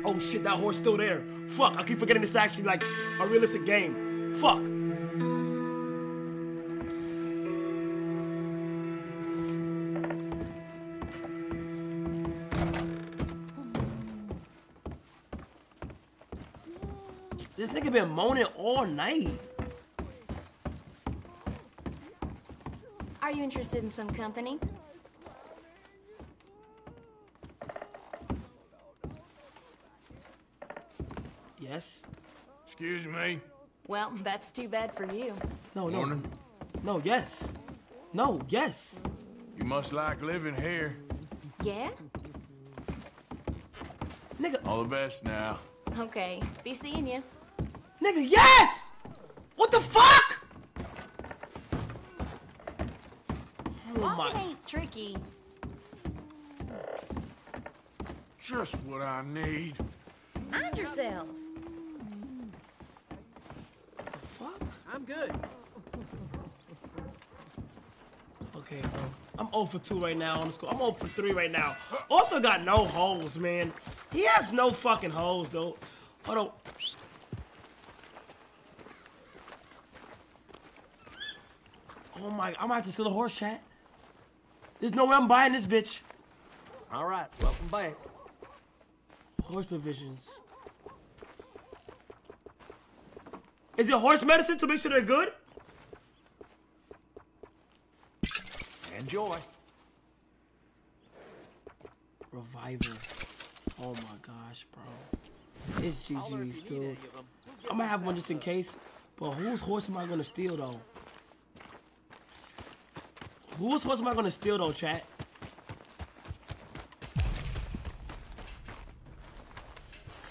oh shit, that horse still there. Fuck, I keep forgetting this actually like a realistic game. Fuck. Nigga been moaning all night. Are you interested in some company? Yes. Excuse me. Well, that's too bad for you. No, no. No, yes. No, yes. You must like living here. Yeah? Nigga. All the best now. Okay. Be seeing you. Nigga, yes! What the fuck? Oh Walking my. ain't tricky. Just what I need. Mind yourself. Fuck. I'm good. Okay, bro. I'm 0 for 2 right now on the score. I'm 0 for 3 right now. Arthur got no holes, man. He has no fucking holes, though. Hold on. Oh my, I might have to steal a horse, chat. There's no way I'm buying this bitch. All right, welcome back. Horse provisions. Is it horse medicine to make sure they're good? Enjoy. Reviver. Oh my gosh, bro. It's GG's, dude. I'm gonna have one just in case. But whose horse am I gonna steal though? Whose horse am I gonna steal though, chat?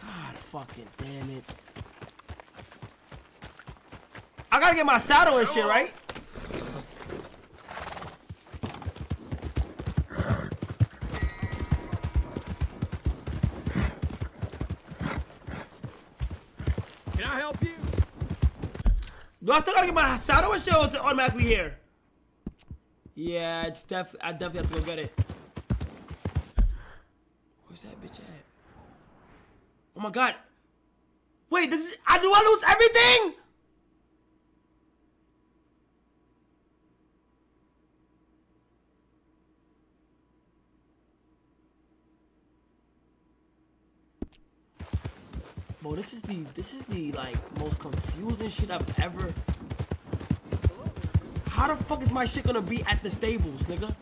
God fucking damn it. I gotta get my saddle and shit, right? Can I help you? Do I still gotta get my saddle and shit or is it automatically here? Yeah, it's def I definitely have to go get it. Where's that bitch at? Oh my god. Wait, this is I do I lose everything? Bro, this is the this is the like most confusing shit I've ever. How the fuck is my shit gonna be at the stables, nigga?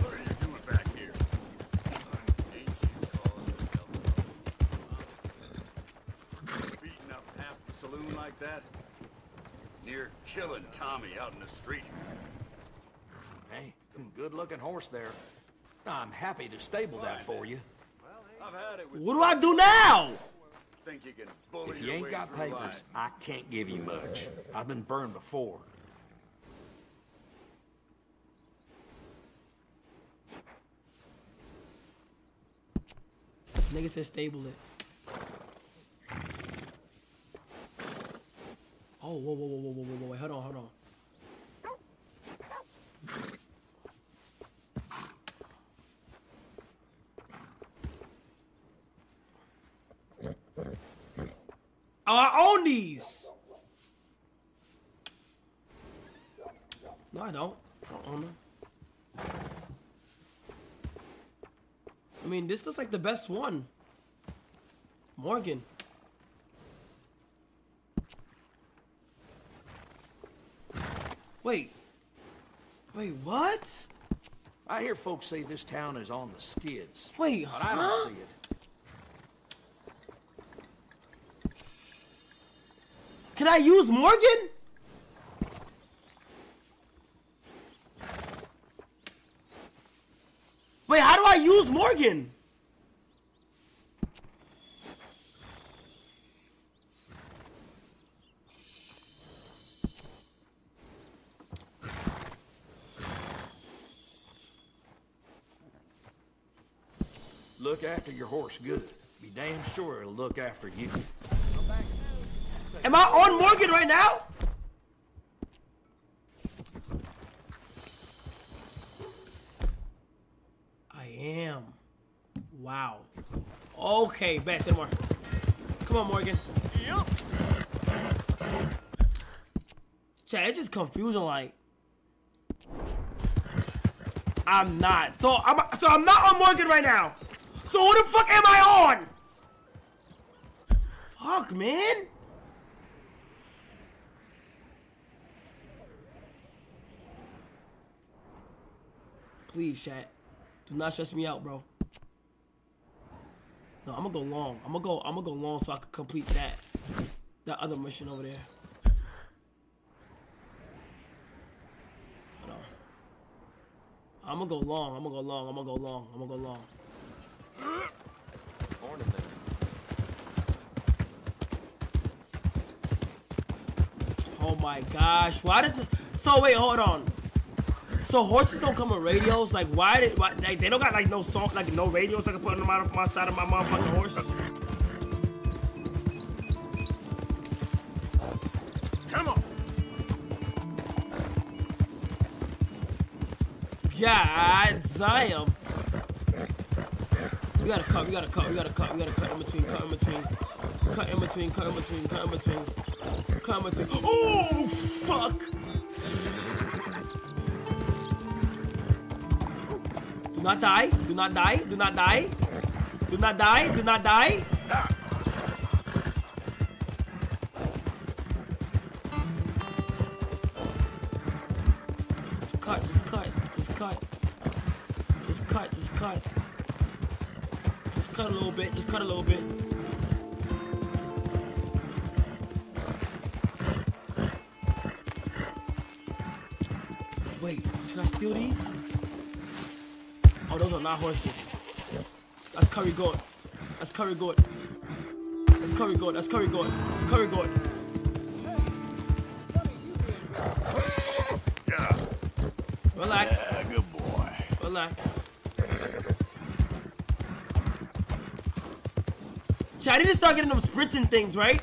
What are you doing back here? Beating up half the saloon like that? Near killing Tommy out in the street. Hey, good looking horse there. I'm happy to stable that for you. I've had it with What do I do now? Think you can bully If you ain't got papers, life. I can't give you much. I've been burned before. Nigga said stable it. Oh, whoa, whoa, whoa, whoa, whoa, whoa, whoa, wait, hold on, hold on. Oh, I own these. No, I don't. I don't own them. I mean, this looks like the best one. Morgan. Wait. Wait, what? I hear folks say this town is on the skids. Wait, but I huh? don't see it. Can I use Morgan? Wait, how do I use Morgan? Look after your horse good. Be damn sure it'll look after you. Am I on Morgan right now? I am. Wow. Okay, bet. Say more. Come on, Morgan. chat, it's just confusing. Like, I'm not. So I'm. So I'm not on Morgan right now. So who the fuck am I on? Fuck, man. Please, chat. Do not stress me out, bro. No, I'm gonna go long. I'm gonna go. I'm gonna go long so I can complete that. That other mission over there. Hold on. I'm gonna go long. I'm gonna go long. I'm gonna go long. I'm gonna go long. Oh my gosh! Why does it? So wait, hold on. So horses don't come with radios? Like why did why, like they don't got like no song like no radios I can put on my, my side of my motherfucking horse? Come on. God damn. We gotta cut, we gotta cut, we gotta cut, we gotta cut in between, cut in between, cut in between, cut in between, cut in between, cut in between. Oh fuck! Do not die, do not die, do not die, do not die, do not die. Just cut, just cut, just cut. Just cut, just cut. Just cut a little bit, just cut a little bit. Wait, should I steal these? Those are not horses. That's curry goat. That's curry goat. That's curry goat. That's curry goat. That's curry goat. Relax. Yeah, good boy. Relax. Shit, I need to start getting them sprinting things, right?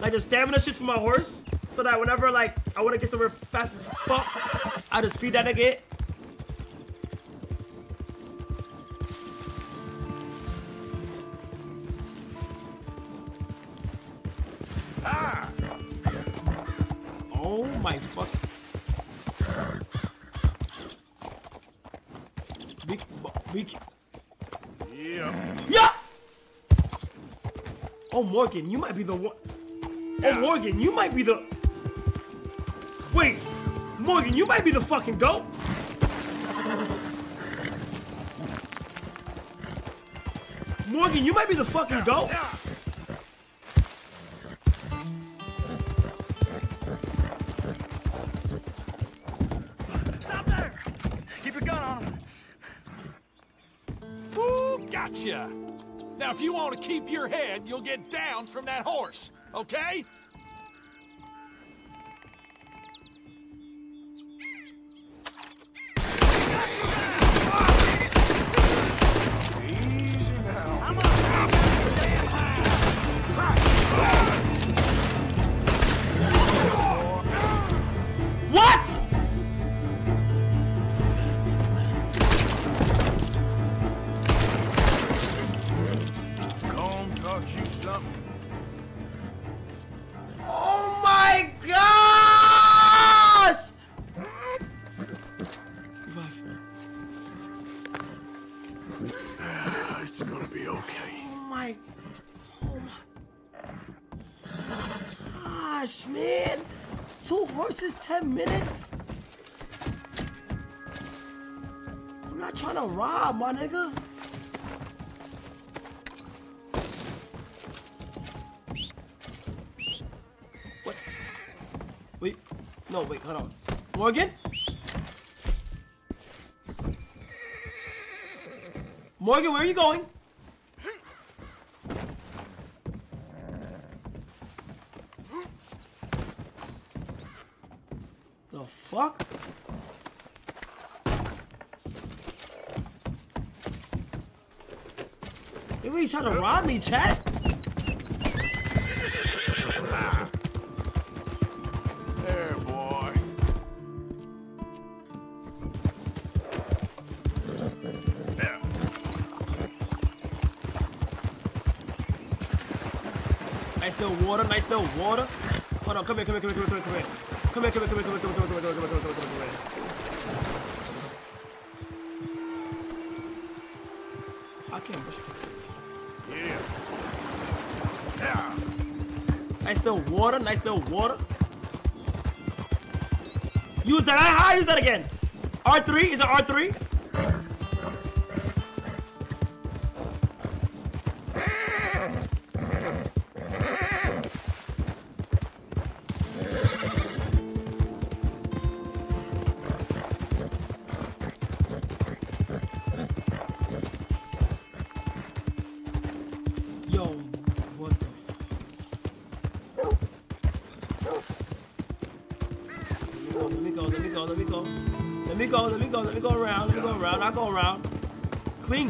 Like the stamina shit for my horse. So that whenever like I wanna get somewhere fast as fuck, I just feed that nigga Morgan, you might be the one. Oh Morgan, you might be the. Wait, Morgan, you might be the fucking goat. Morgan, you might be the fucking goat. Keep your head, you'll get down from that horse, okay? Where are you going? The fuck? You really trying to rob me, chat? Water, nice little water. Hold on, come here, come here, come here, come here, come here. Come here, come here, come here, come here, come here, come here, come here, come here, come here, come here, come here. I can't push Yeah. Yeah. Nice little water, nice little water. Use that, I, I use that again. R3, is it R3?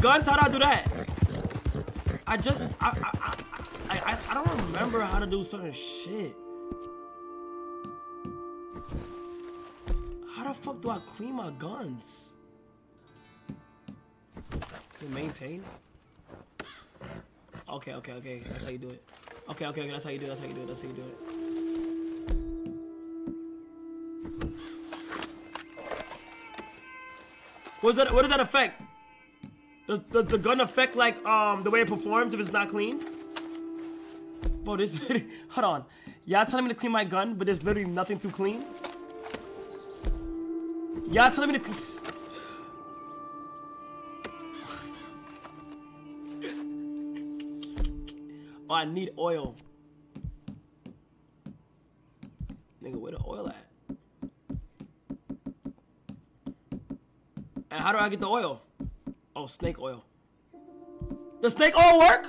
Guns, how do I do that? I just, I, I, I, I, I don't remember how to do certain shit. How the fuck do I clean my guns? To maintain? Okay, okay, okay, that's how you do it. Okay, okay, okay, that's how you do it, that's how you do it, that's how you do it. What does that? What does that affect? Does, the gun affect like um the way it performs if it's not clean? Bro, this hold on. Y'all telling me to clean my gun, but there's literally nothing to clean. Y'all telling me to. oh, I need oil. Nigga, where the oil at? And how do I get the oil? Oh, snake oil. Does snake oil work?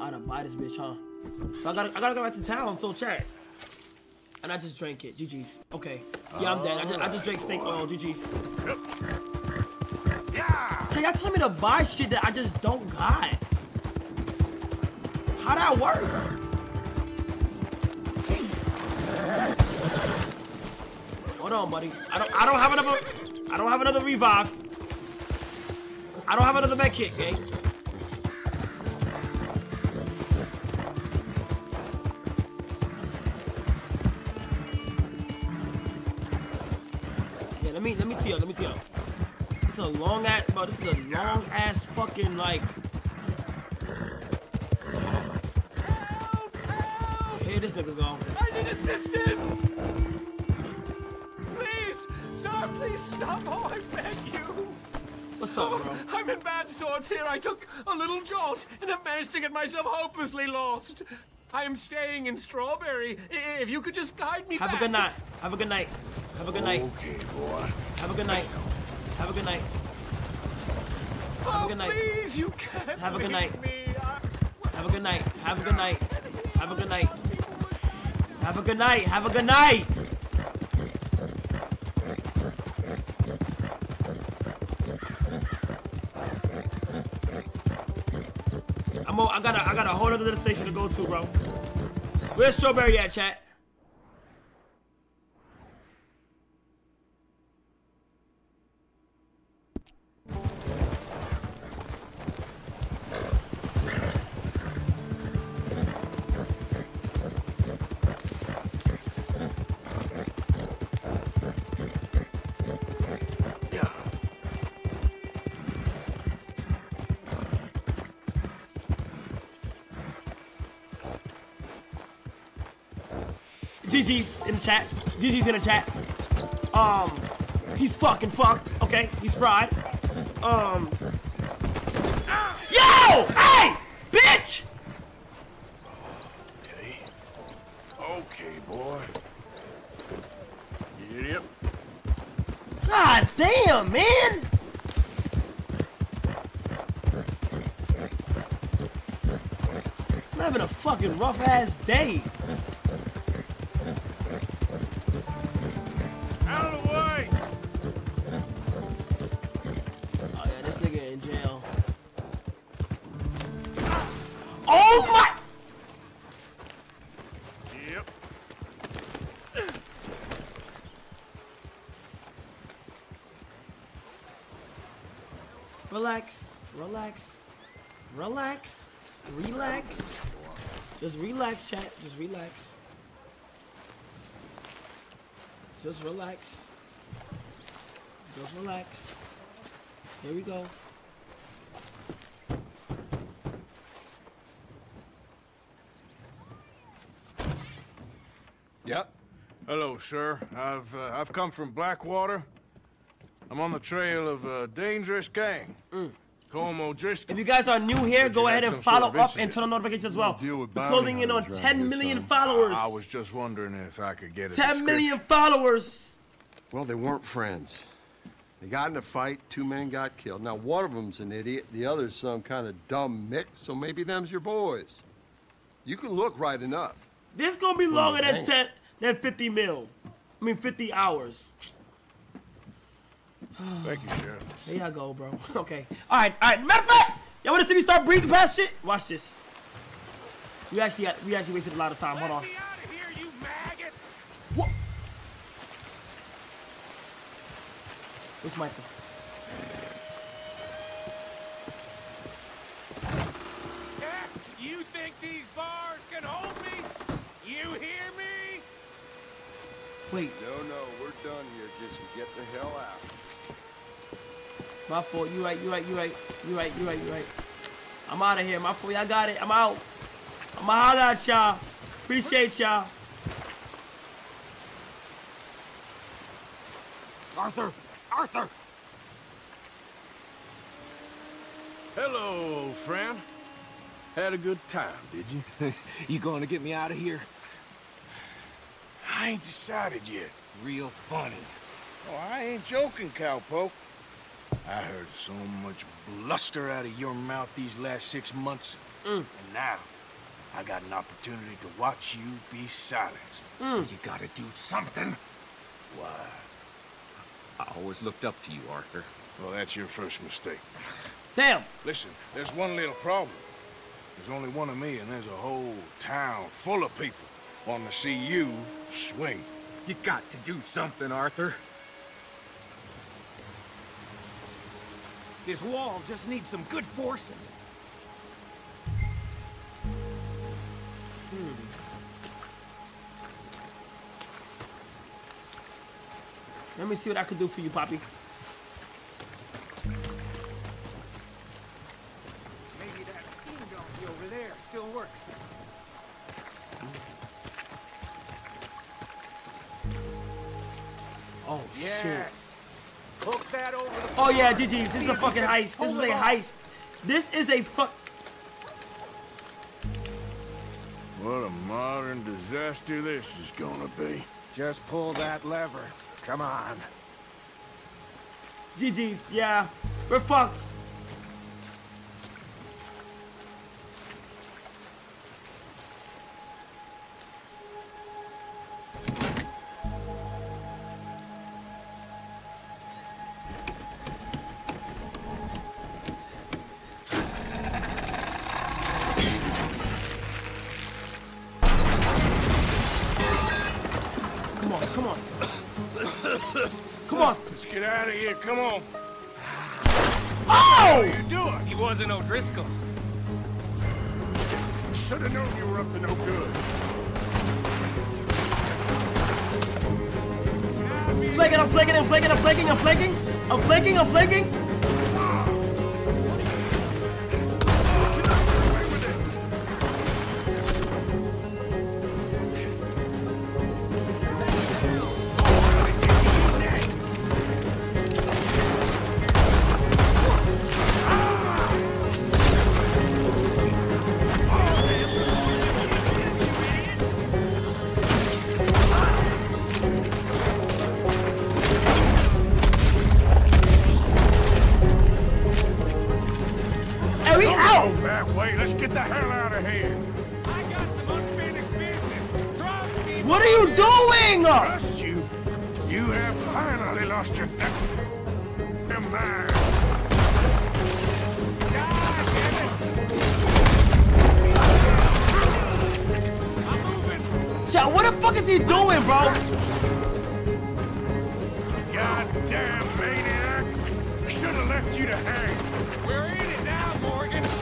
I gotta buy this bitch, huh? So I gotta, I gotta go back to town. So chat. And I just drank it. GG's. Okay. Yeah, I'm dead. I just, I just drank snake oil. GG's. So y'all telling me to buy shit that I just don't got? How'd that work? Hold on, buddy. I don't I don't have another I don't have another revive. I don't have another med kit, gang. Yeah, let me let me tell you, let me tell you. This is a long ass bro, this is a long ass fucking like Here this nigga go. I need assistance! Please stop! Oh, I beg you! What's up, bro? I'm in bad sorts here. I took a little jolt and have managed to get myself hopelessly lost. I am staying in Strawberry. If you could just guide me Have a good night. Have a good night. Have a good night. Okay, boy. Have a good night. Have a good night. Have a good night. Oh, Please, you can't Have a good night. Have a good night. Have a good night. Have a good night. Have a good night. Have a good night. I'm o- I got a, I got a whole other station to go to, bro. Where's Strawberry at, chat? Chat. GG's in the chat. Um, he's fucking fucked. Okay, he's fried. Um, yo, hey, bitch. Okay. Okay, boy. Yep. God damn, man. I'm having a fucking rough ass day. Just relax, chat. Just relax. Just relax. Just relax. Here we go. Yep. Hello, sir. I've uh, I've come from Blackwater. I'm on the trail of a dangerous gang. Colm O'Driscoll. If you guys are new here, go ahead and some sort follow of up and turn on notifications as well. We're closing in on hunters around 10 here, million son. followers. I was just wondering if I could get a 10 million followers. Well, they weren't friends. They got in a fight, two men got killed. Now, one of them's an idiot, the other's some kind of dumb mick, so maybe them's your boys. You can look right enough. This gonna be Well, longer than 10 than 50 mil. I mean 50 hours. Thank you, Sheriff. There y'all go, bro. Okay. Alright, alright. Matter of fact, y'all wanna see me start breathing past shit? Watch this. We actually got, we actually wasted a lot of time. Hold on. Me out of here, you maggots. What? Where's Michael? You think these bars can hold me? You hear me? Wait. No, no, we're done here. Just get the hell out. My fault. You right, you right, you right. You right, you right, you right. I'm out of here. My fault. Y'all got it. I'm out. I'ma holler at y'all. Appreciate y'all. Arthur! Arthur! Hello, old friend. Had a good time, did you? you going to get me out of here? I ain't decided yet. Real funny. Oh, I ain't joking, cowpoke. I heard so much bluster out of your mouth these last six months. Mm. And now, I got an opportunity to watch you be silenced. Mm. You gotta do something. Why? I always looked up to you, Arthur. Well, that's your first mistake. Damn. Listen, there's one little problem. There's only one of me, and there's a whole town full of people wanting to see you swing. You got to do something, Arthur. This wall just needs some good forcing. Hmm. Let me see what I can do for you, Poppy. Maybe that steam donkey over there still works. Oh shit. Yes. Hook that over the Oh yeah, bar. GG's. This is a fucking heist. This is a heist. This is a fuck. What a modern disaster this is gonna be. Just pull that lever. Come on. GG's. Yeah, we're fucked. Come on. Oh! What are you doing? He wasn't O'Driscoll. Should have known you were up to no good. Flaking, I'm flaking, I'm flaking, I'm flaking, I'm flaking. I'm flaking, I'm flaking. Go! That way, let's get the hell out of here. I got some unfinished business. Trust me. What are you doing? Trust you? You have finally lost your temper. Come on. What the fuck is he doing, bro? Goddamn maniac! I should have left you to hang. We're in it now, Morgan.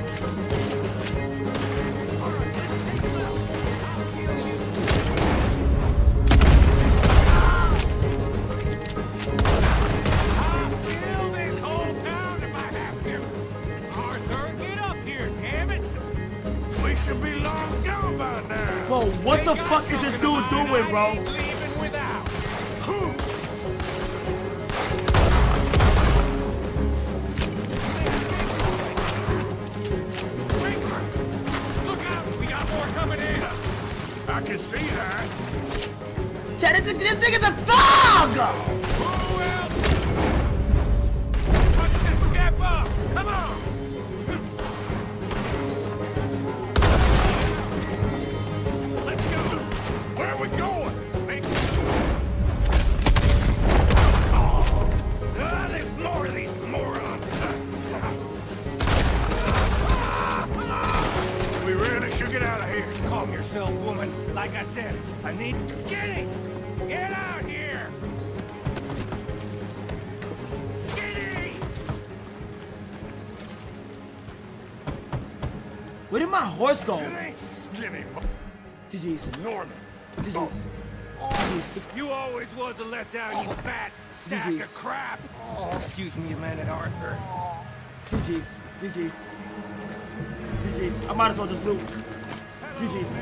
the fuck is this dude doing, bro? Look out! We got more coming in. I can see that. Chat, this, this nigga's a thug! Always was a letdown, you fat sack GG's. of crap. Oh, excuse me a minute, Arthur. GG's. GG's. GG's. I might as well just loot. GG's.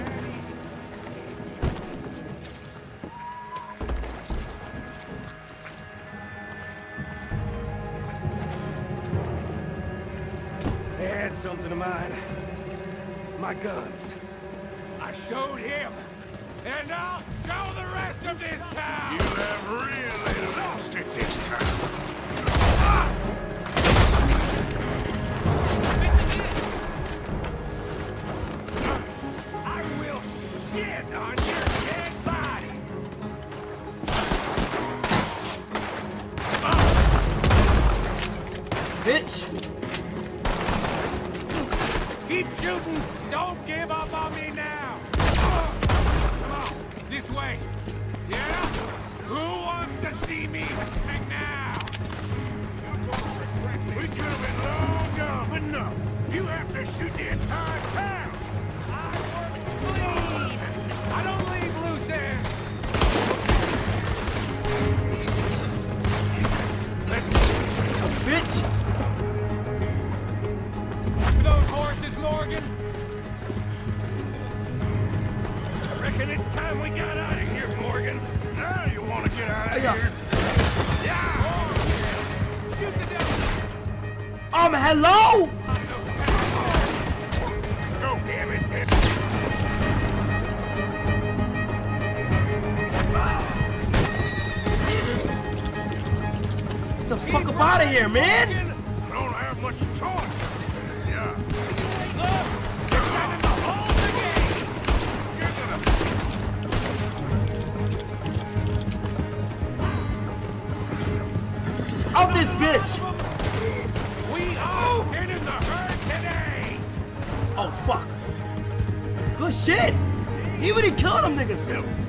They had something of mine. My guns. I showed him. And I'll show the rest of this town. You have really Reckon it's time we got out of here, Morgan. Now you want to get out of here? Yeah. Shoot the devil. Um, hello? Go, damn it. The fuck up out of here, man. I don't have much choice. Bitch. We all in the herd today. Oh, fuck. Good shit. He really killing them niggas. What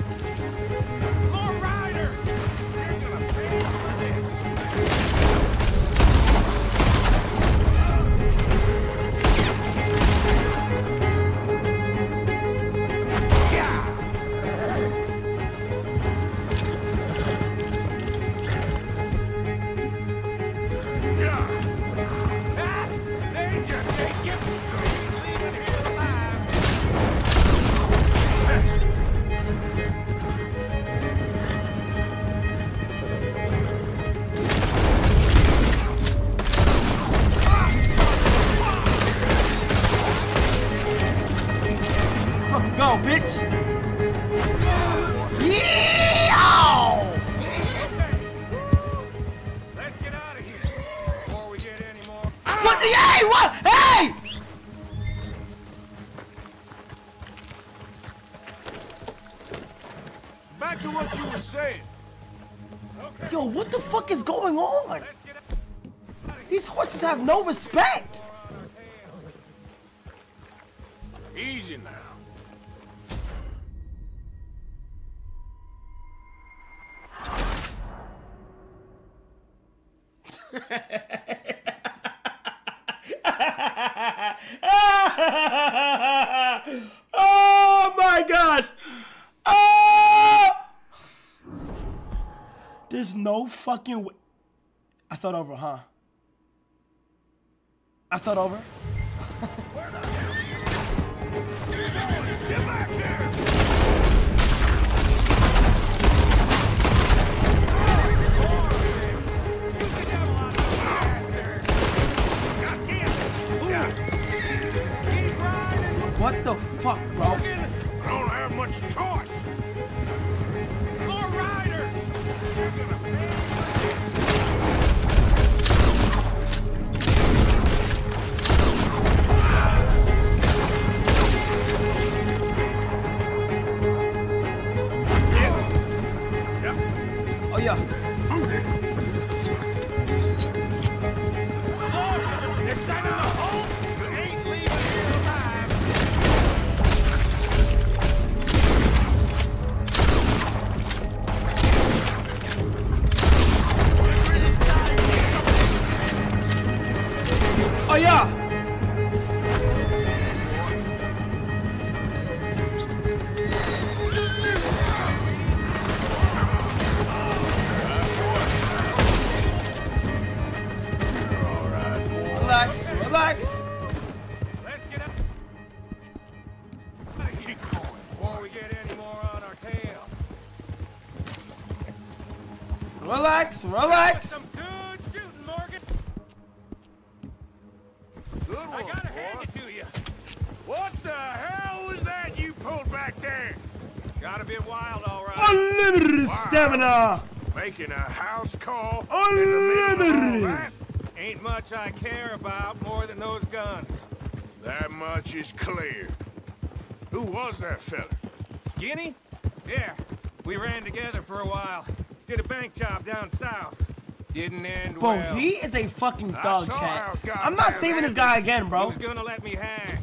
no respect. Easy now. oh my gosh! Oh! There's no fucking way. I start over, huh? I start over. What the fuck, bro? I don't have much choice. More riders! Much I care about more than those guns. That much is clear. Who was that fella? Skinny? Yeah, we ran together for a while. Did a bank job down south. Didn't end Bro, well. he is a fucking I dog, saw how chat. I'm not goddamn saving this guy again, bro. was gonna let me hang.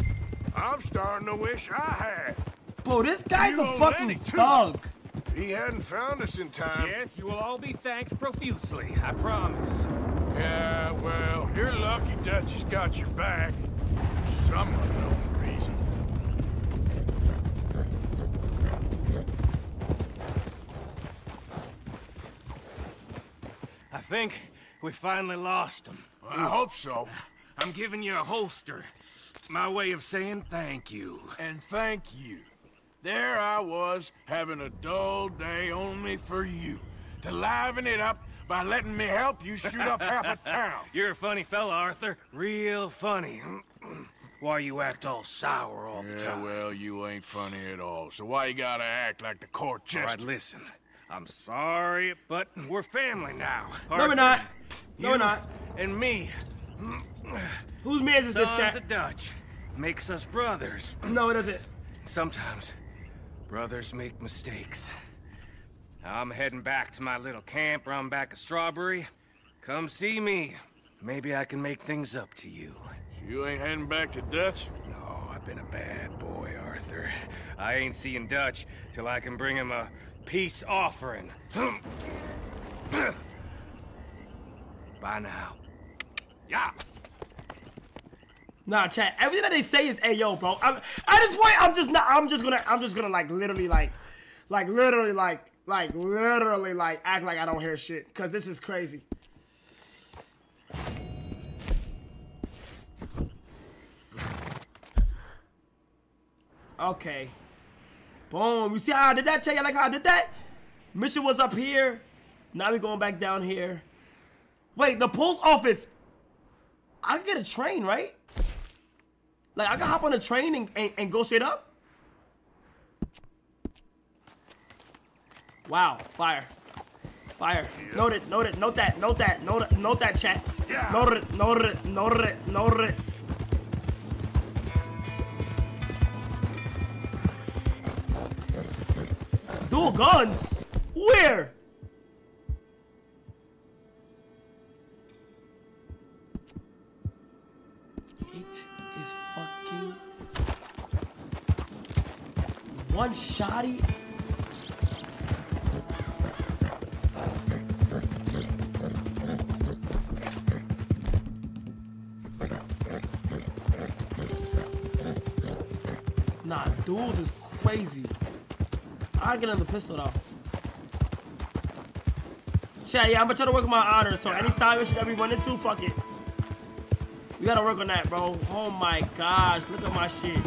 I'm starting to wish I had. Bro, this guy's You a fucking Lenny, thug. If he hadn't found us in time. Yes, you will all be thanked profusely, I promise. Yeah, well, you're lucky Dutchie's got your back. For some unknown reason. I think we finally lost him. I hope so. I'm giving you a holster. My way of saying thank you. And thank you. There I was, having a dull day only for you. To liven it up by letting me help you shoot up half a town. You're a funny fella, Arthur. Real funny. Why you act all sour all the Yeah, time? well, you ain't funny at all. So why you gotta act like the court All right, jester? listen. I'm sorry, but we're family now. No, we're not. No, we're not. And me. Whose man is this Sons chat? of Dutch. Makes us brothers. No, it doesn't. Sometimes, brothers make mistakes. I'm heading back to my little camp around back of Strawberry. Come see me. Maybe I can make things up to you. You ain't heading back to Dutch? No, I've been a bad boy, Arthur. I ain't seeing Dutch till I can bring him a peace offering. Bye now. Yeah. Nah, chat. Everything that they say is, "Ayo, bro." I'm, at this point, I'm just not. I'm just gonna. I'm just gonna like literally like, like literally like, like literally like act like I don't hear shit. Cause this is crazy. Okay. Boom. You see how I did that? Check you like how I did that? Mission was up here. Now we going back down here. Wait, the post office. I can get a train, right? Like I can hop on a train and, and, and go straight up? Wow, fire. Fire. Note it, note it, note that, note that, note it, note that chat. Note it, note it, note it, note it. Dual guns? Where? It is fucking one shotty. Duels is crazy. I get on the pistol though. Chat, yeah, I'm gonna try to work on my honor. So any side mission that we run into, fuck it. We gotta work on that, bro. Oh my gosh, look at my shit.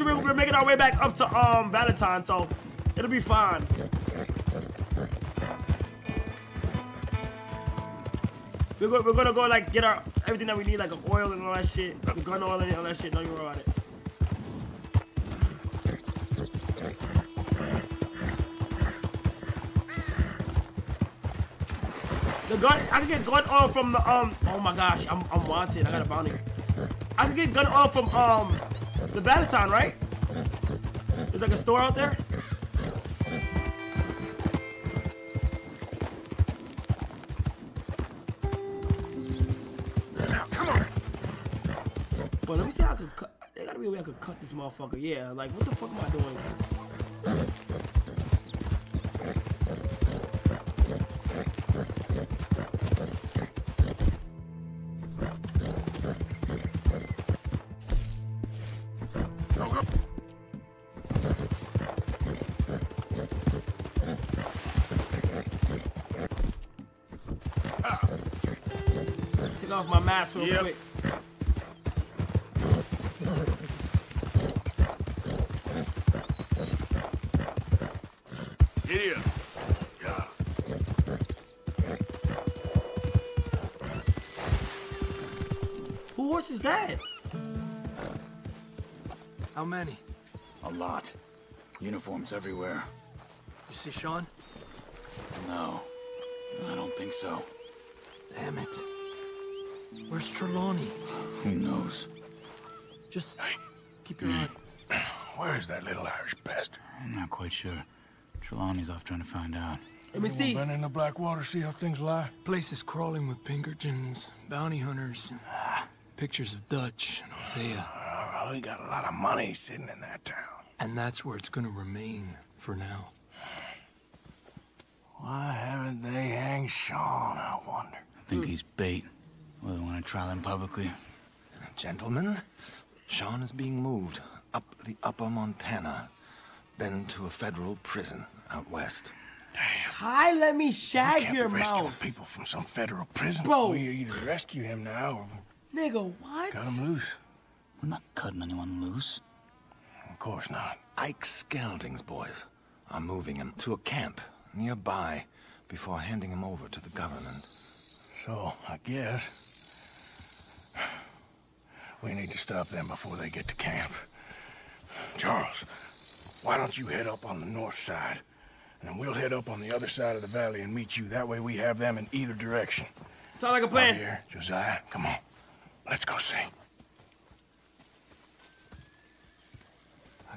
We're making our way back up to um Valentine, so it'll be fine. We're, go, we're gonna go like get our everything that we need, like oil and all that shit, the gun oil and all that shit. Don't you worry about it. The gun, I can get gun oil from the um. Oh my gosh, I'm I'm wanted. I got a bounty. I can get gun oil from um the Valentine, right? There's like a store out there. Come on. But let me see how I could cut. There gotta be a way I could cut this motherfucker. Yeah, like what the fuck am I doing? Mask real Yep. quick. Here. Yeah. Who horse is that? How many? A lot. Uniforms everywhere. You see Sean? No, I don't think so. Damn. Where's Trelawny? Who knows? Just keep your eye. Where is that little Irish bastard? I'm not quite sure. Trelawny's off trying to find out. Let me see. Been in the Blackwater, see how things lie. Place is crawling with Pinkertons, bounty hunters, and ah. pictures of Dutch and Hosea. Oh, we got a lot of money sitting in that town. And that's where it's gonna remain for now. Why haven't they hanged Sean, I wonder? I think he's bait. Well, they want to trial him publicly. Gentlemen, Sean is being moved up the upper Montana, then to a federal prison out west. Damn. Hi, let me shag can't your be rescuing mouth. people from some federal prison. Bro. We either rescue him now or Nigga, what? cut him loose. We're not cutting anyone loose. Of course not. Ike Skelding's boys are moving him to a camp nearby before handing him over to the government. So, I guess we need to stop them before they get to camp. Charles, why don't you head up on the north side? And we'll head up on the other side of the valley and meet you. That way we have them in either direction. Sound like a plan. Here, Josiah, come on. Let's go see.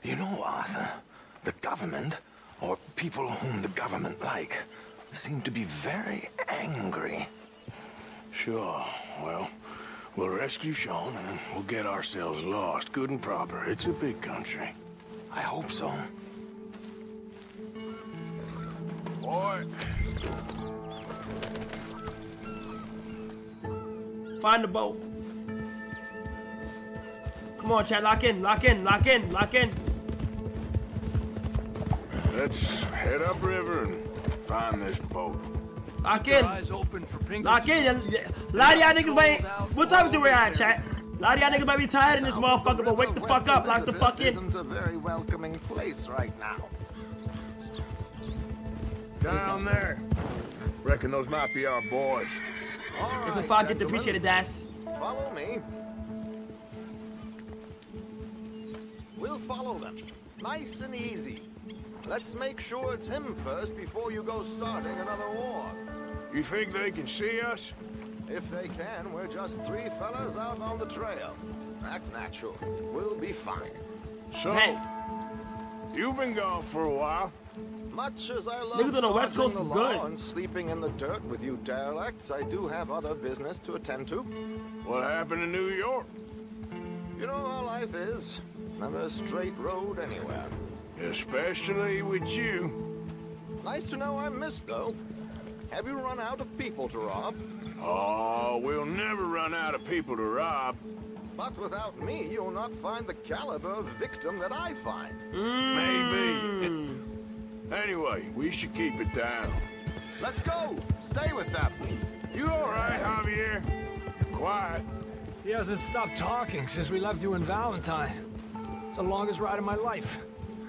You know, Arthur, the government, or people whom the government like, seem to be very angry. Sure. Well, we'll rescue Sean and we'll get ourselves lost, good and proper. It's a big country. I hope so. Boy. Find the boat. Come on, chat. Lock in, lock in, lock in, lock in. Let's head upriver and find this boat. Lock in. Eyes open for Pinkerton. Lock in. A lot of y'all niggas might. What time is it we're at, chat? A lot of y'all niggas might be tired in this motherfucker, but wake the fuck up, lock the fuck in. Isn't a very welcoming place right now. Down there. Reckon those might be our boys. It's a fuck get appreciated, Das. Follow me. We'll follow them. Nice and easy. Let's make sure it's him first before you go starting another war. You think they can see us? If they can, we're just three fellas out on the trail. Act natural. We'll be fine. So, hey. you've been gone for a while. Much as I love Niggas on the West Coast the is law good. and sleeping in the dirt with you derelicts, I do have other business to attend to. What happened in New York? You know how life is. Never a straight road anywhere. Especially with you. Nice to know I'm missed, though. Have you run out of people to rob? Oh, we'll never run out of people to rob. But without me, you'll not find the caliber of victim that I find. Maybe. anyway, we should keep it down. Let's go! Stay with them! You alright, Javier? You're quiet. He hasn't stopped talking since we left you in Valentine. It's the longest ride of my life.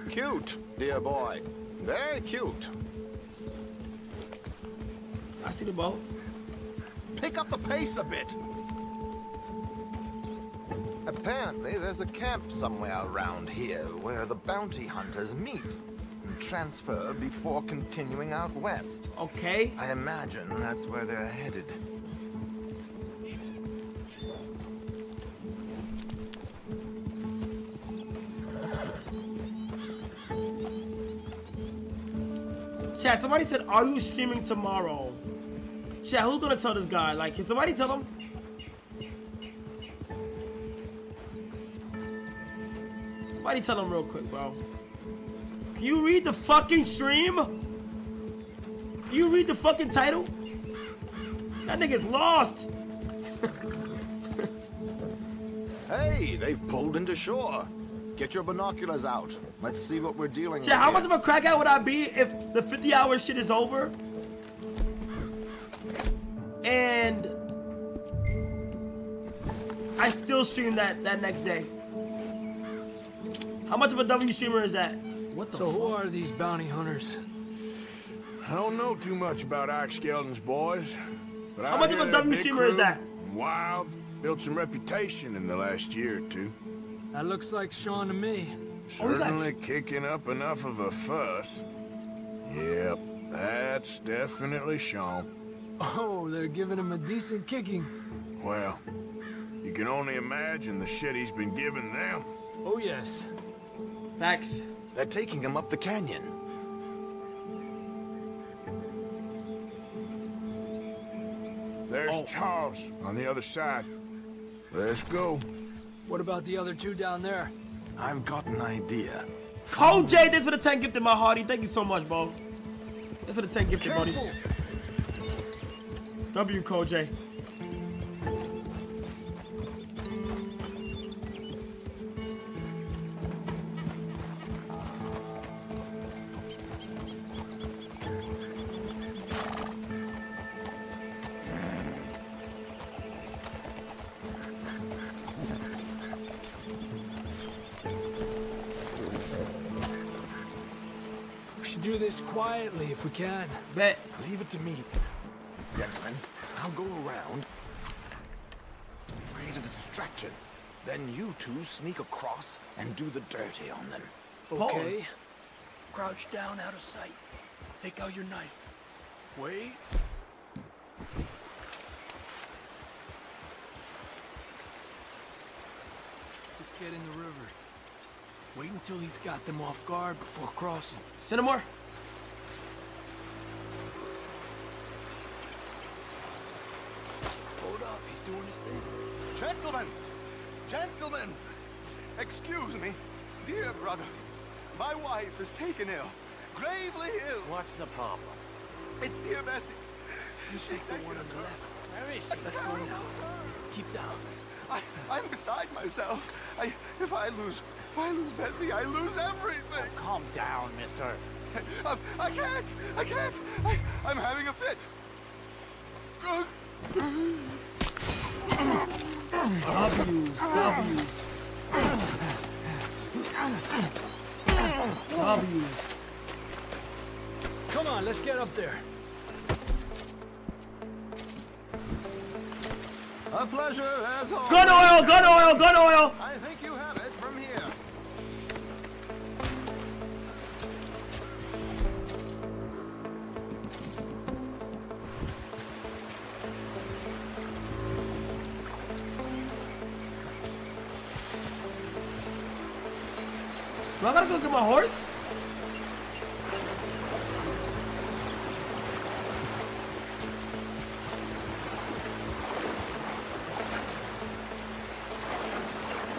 Cute, dear boy. Very cute. I see the boat. Pick up the pace a bit. Apparently, there's a camp somewhere around here where the bounty hunters meet and transfer before continuing out west. Okay. I imagine that's where they're headed. Chat, somebody said, are you streaming tomorrow? Chat, who's gonna tell this guy? Like, can somebody tell him? Somebody tell him real quick, bro. Can you read the fucking stream? Can you read the fucking title? That nigga's lost. Hey, they've pulled into shore. Get your binoculars out. Let's see what we're dealing with. Chat, how here. much of a crackhead would I be if the 50 hour shit is over? And I still stream that that next day. How much of a W streamer is that? What the So fuck? who are these bounty hunters? I don't know too much about Ike Skelding's boys. But How I much of a hear they're W big streamer is that? Wild, built some reputation in the last year or two. That looks like Sean to me. Oh, Certainly kicking up enough of a fuss. Yep, that's definitely Sean. Oh, they're giving him a decent kicking. Well, you can only imagine the shit he's been giving them. Oh, yes. Facts. They're taking him up the canyon. There's Oh. Charles on the other side. Let's go. What about the other two down there? I've got an idea. Cole J, thanks for the 10 gifted, my hearty. Thank you so much, bro. Thanks for the 10 gifted, buddy. W Cole J. quietly if we can. Bet. Leave it to me. Gentlemen, I'll go around. Create a distraction. Then you two sneak across and do the dirty on them. Okay. Pause. Crouch down out of sight. Take out your knife. Wait. Let's get in the river. Wait until he's got them off guard before crossing. Cinnamore? Hold up, doing his thing. Gentlemen! Gentlemen! Excuse me. Dear brothers, my wife is taken ill. Gravely ill. What's the problem? It's dear Bessie. She's the one on the left. Where is she? Let's go now. Keep down. I, I'm beside myself. I, if I lose, if I lose Bessie, I lose everything. Oh, calm down, mister. I, I can't. I can't. I, I'm having a fit. W's, W's. W's. Come on, let's get up there. A pleasure as always. Gun oil, gun oil, gun oil. I think you have it from here. Do I gotta go get my horse?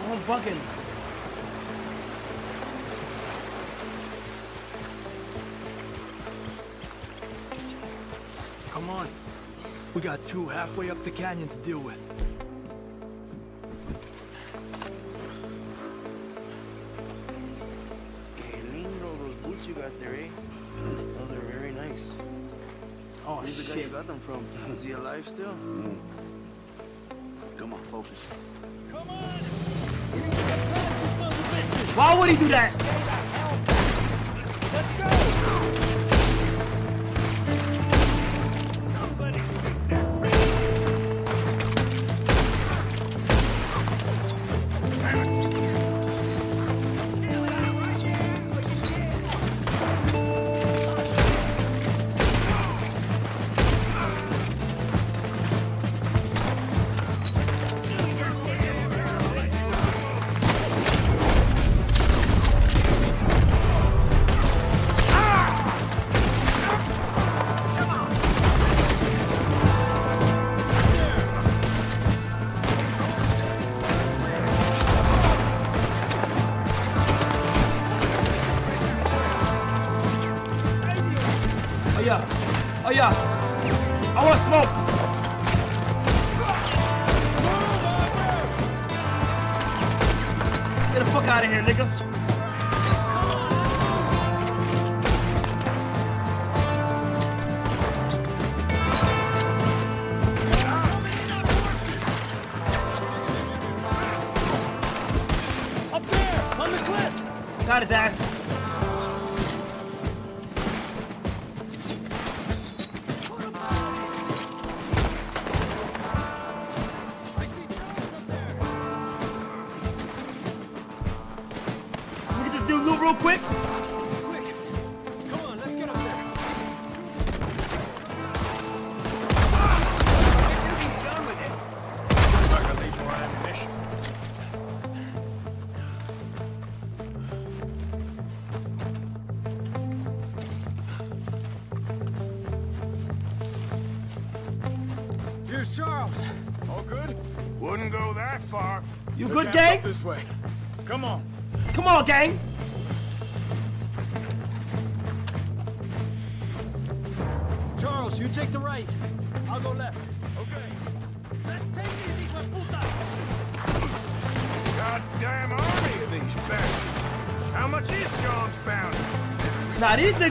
Oh, I'm. Come on. We got two halfway up the canyon to deal with. You got there, eh? Those are very nice. Oh, Who's the guy you shit. got them from? Is he alive still? Come on, focus. Come on! Past, Why would he do that? Let's go!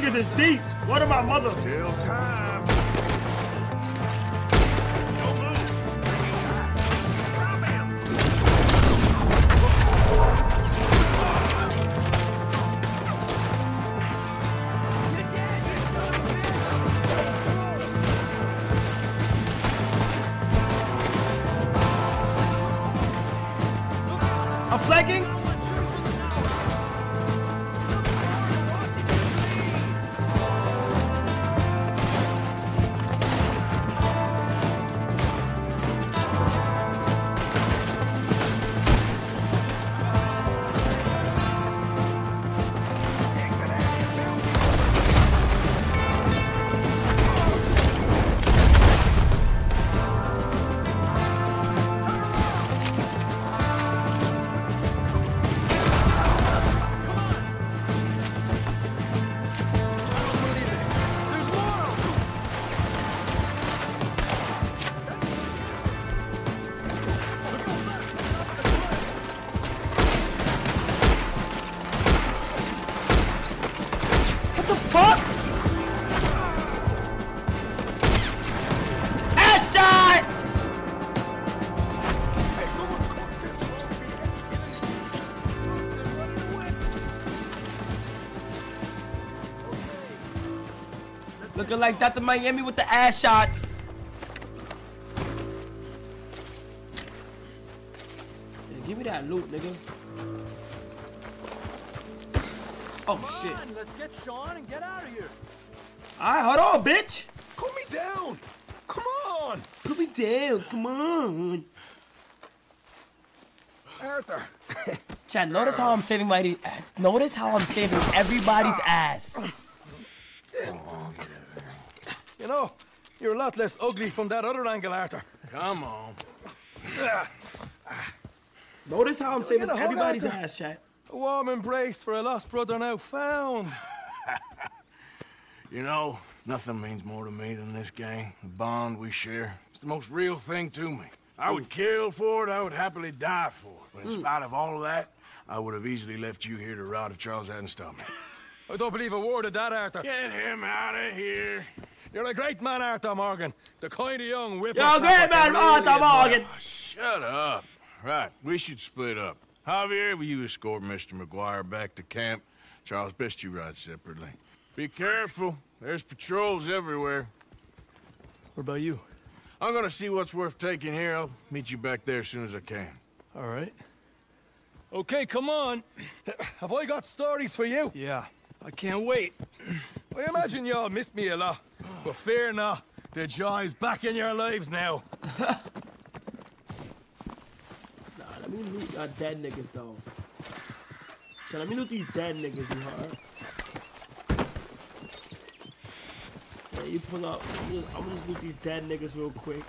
Niggas is deep. Looking like Dr. Miami with the ass shots. Yeah, give me that loot, nigga. Oh Come shit. on, let's get Sean and get out of here. Alright, hold on, bitch. Cool me down. Come on. Put me down. Come on. Arthur. chat, notice how I'm saving my. Notice how I'm saving everybody's ah. ass. You know, you're a lot less ugly from that other angle, Arthur. Come on. Notice how I'm Get saving everybody's Arthur. ass, chat. A warm embrace for a lost brother now found. You know, nothing means more to me than this gang, the bond we share. It's the most real thing to me. I would kill for it, I would happily die for it. But in Mm. spite of all of that, I would have easily left you here to rot if Charles hadn't stopped me. I don't believe a word of that, Arthur. Get him out of here. You're a great man, Arthur Morgan. The kind of young whip. You're a great man, Arthur Morgan. Ah, shut up. Right, we should split up. Javier, will you escort Mr. MacGuire back to camp? Charles, best you ride separately. Be careful. There's patrols everywhere. What about you? I'm gonna see what's worth taking here. I'll meet you back there as soon as I can. All right. Okay, come on. Have I got stories for you? Yeah, I can't wait. I imagine y'all missed me a lot, but fear not. The joy's back in your lives now. Nah, let me loot uh, dead niggas though. So let me loot these dead niggas, you heard? Yeah, you pull up. I'm gonna, I'm gonna just loot these dead niggas real quick.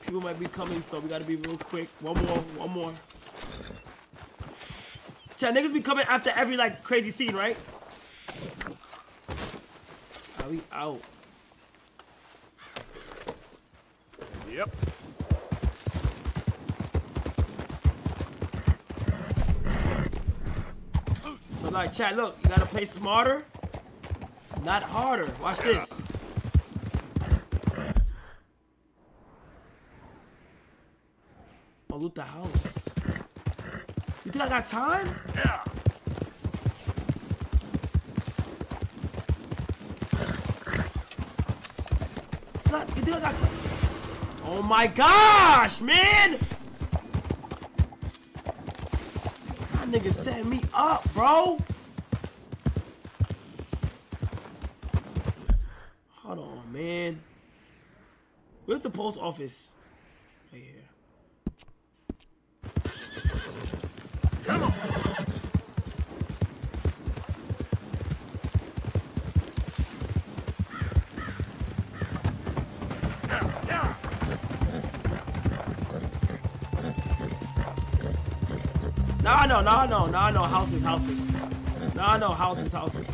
People might be coming, so we gotta be real quick. One more, one more. Chat, niggas be coming after every like crazy scene, right? Are we out? Yep. So like, chat, look, you gotta play smarter, not harder. Watch this. Oh, loot the house. You think I got time? Yeah. Look, you think I got time? Oh my gosh, man! That nigga set me up, bro. Hold on, man. Where's the post office? Right here. No, no, no, no, no, no, houses, houses. No, no, houses, houses.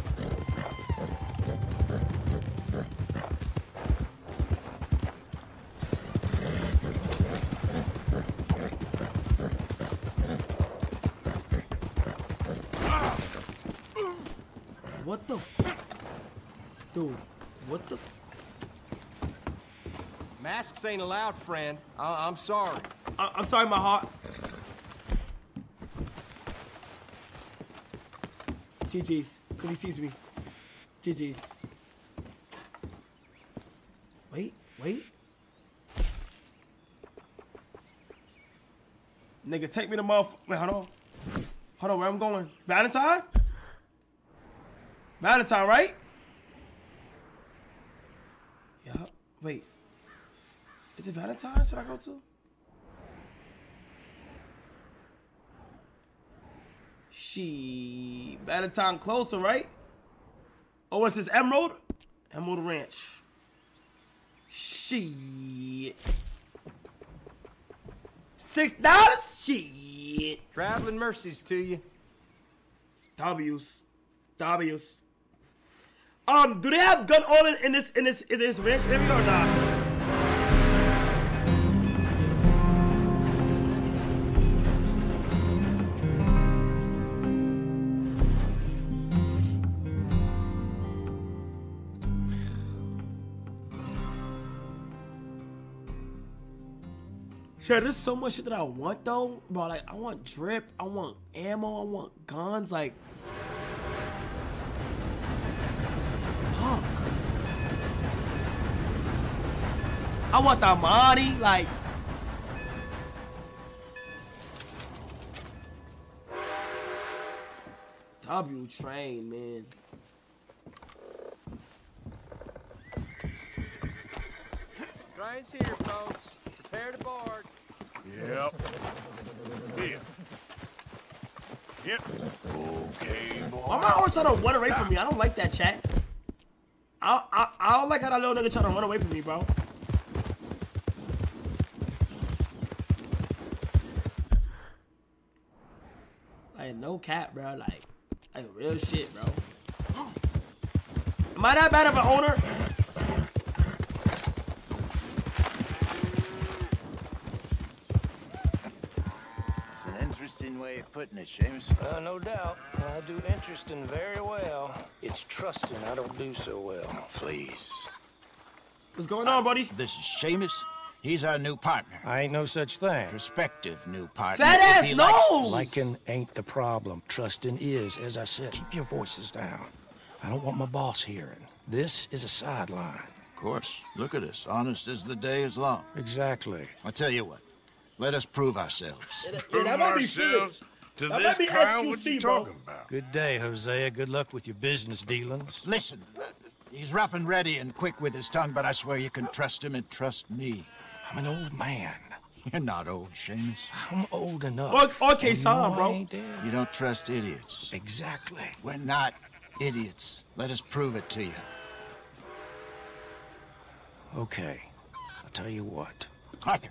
What the f- Dude, what the Masks ain't allowed, friend. I I'm sorry. I I'm sorry, my heart. GG's, because he sees me. GG's. Wait, wait. Nigga, take me to motherf- Wait, hold on. Hold on, where I'm going? Valentine? Valentine, right? Yeah. Wait. Is it Valentine? Should I go to? She better time closer, right? Oh, what's this? Emerald? Emerald Ranch. Shit. Six dollars? Shit. Traveling mercies to you. W's. W's. Um, do they have gun oil in, in this in this in this ranch area or not? Yeah, there's so much shit that I want though, bro. Like I want drip, I want ammo, I want guns. Like, fuck. I want the money, Like, W train, man. Train's here, folks. Prepare to board. Yep. Here. Yep. Okay, boy. Why am I always trying to run away from me? I don't like that, chat. I, I, I don't like how that little nigga trying to run away from me, bro. Like, no cap, bro. Like, like real shit, bro. Am I that bad of an owner? Way of putting it, Seamus. Uh, no doubt. I do interesting very well. It's trusting I don't do so well. Please. What's going on, buddy? This is Seamus. He's our new partner. I ain't no such thing. Prospective new partner. Fat if ass nose! us. Liking ain't the problem. Trusting is. As I said, keep your voices down. I don't want my boss hearing. This is a sideline. Of course. Look at us. Honest as the day is long. Exactly. I tell you what. Let us prove ourselves. Yeah, that might ourselves Felix. to That this might be crowd. What SQC, you talking about? Good day, Hosea. Good luck with your business dealings. Listen, he's rough and ready and quick with his tongue, but I swear you can trust him and trust me. I'm an old man. You're not old, Seamus. I'm old enough. O- okay, And you son, bro. You don't trust idiots. Exactly. We're not idiots. Let us prove it to you. Okay. I'll tell you what. Arthur.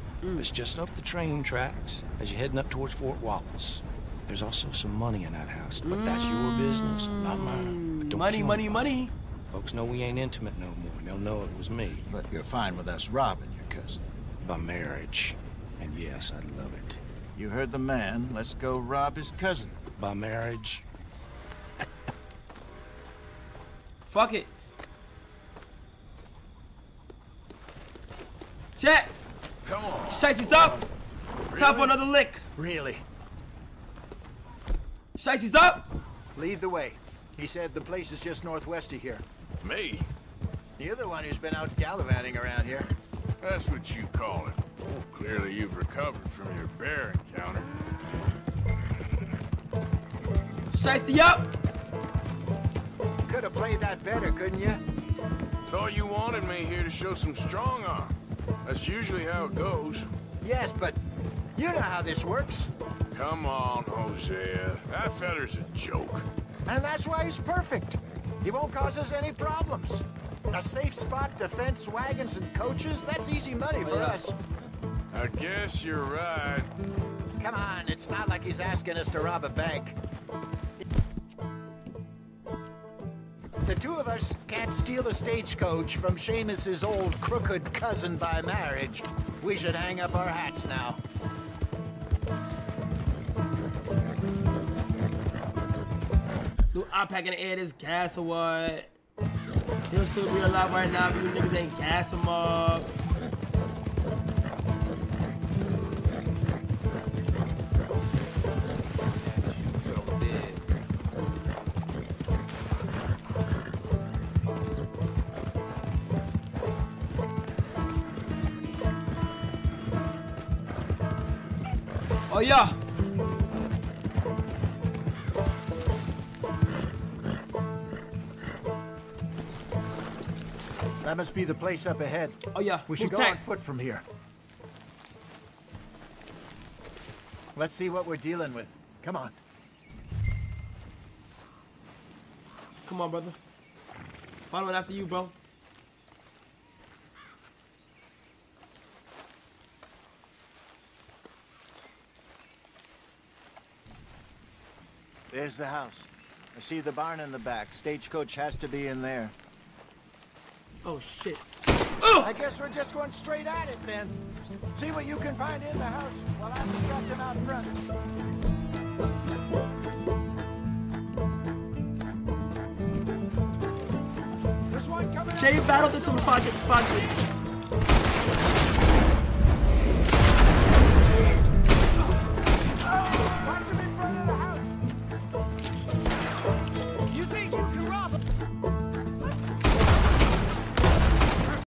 Mm. It's just up the train tracks as you're heading up towards Fort Wallace. There's also some money in that house, but that's your mm. business, not mine. Don't Money, money, nobody. money. Folks know we ain't intimate no more. They'll know it was me. But you're fine with us robbing your cousin. By marriage. And yes, I'd love it. You heard the man. Let's go rob his cousin. By marriage. Fuck it. Chat. Come on. Shicey's up. Time for another lick. Really? Shicey's up. Lead the way. He said the place is just northwest of here. Me? You're the one who's been out gallivanting around here. That's what you call it. Oh, clearly you've recovered from your bear encounter. Shicey up. Could have played that better, couldn't you? Thought you wanted me here to show some strong arm. That's usually how it goes. Yes, but you know how this works. Come on, Hosea. That feller's a joke. And that's why he's perfect. He won't cause us any problems. A safe spot to fence wagons and coaches, that's easy money for us. I guess you're right. Come on, it's not like he's asking us to rob a bank. The two of us can't steal a stagecoach from Seamus's old crooked cousin by marriage. We should hang up our hats now. New iPack in the air, this gas or what? He'll still be alive right now if you niggas ain't gas him up. Oh yeah. That must be the place up ahead. Oh yeah. We should Move go on foot from here. Let's see what we're dealing with. Come on. Come on, brother. Following after you, bro. There's the house. I see the barn in the back. Stagecoach has to be in there. Oh, shit. Oh! I guess we're just going straight at it, then. See what you can find in the house while I distract them out front. There's one coming Jay this on the pocket. pocket. Oh!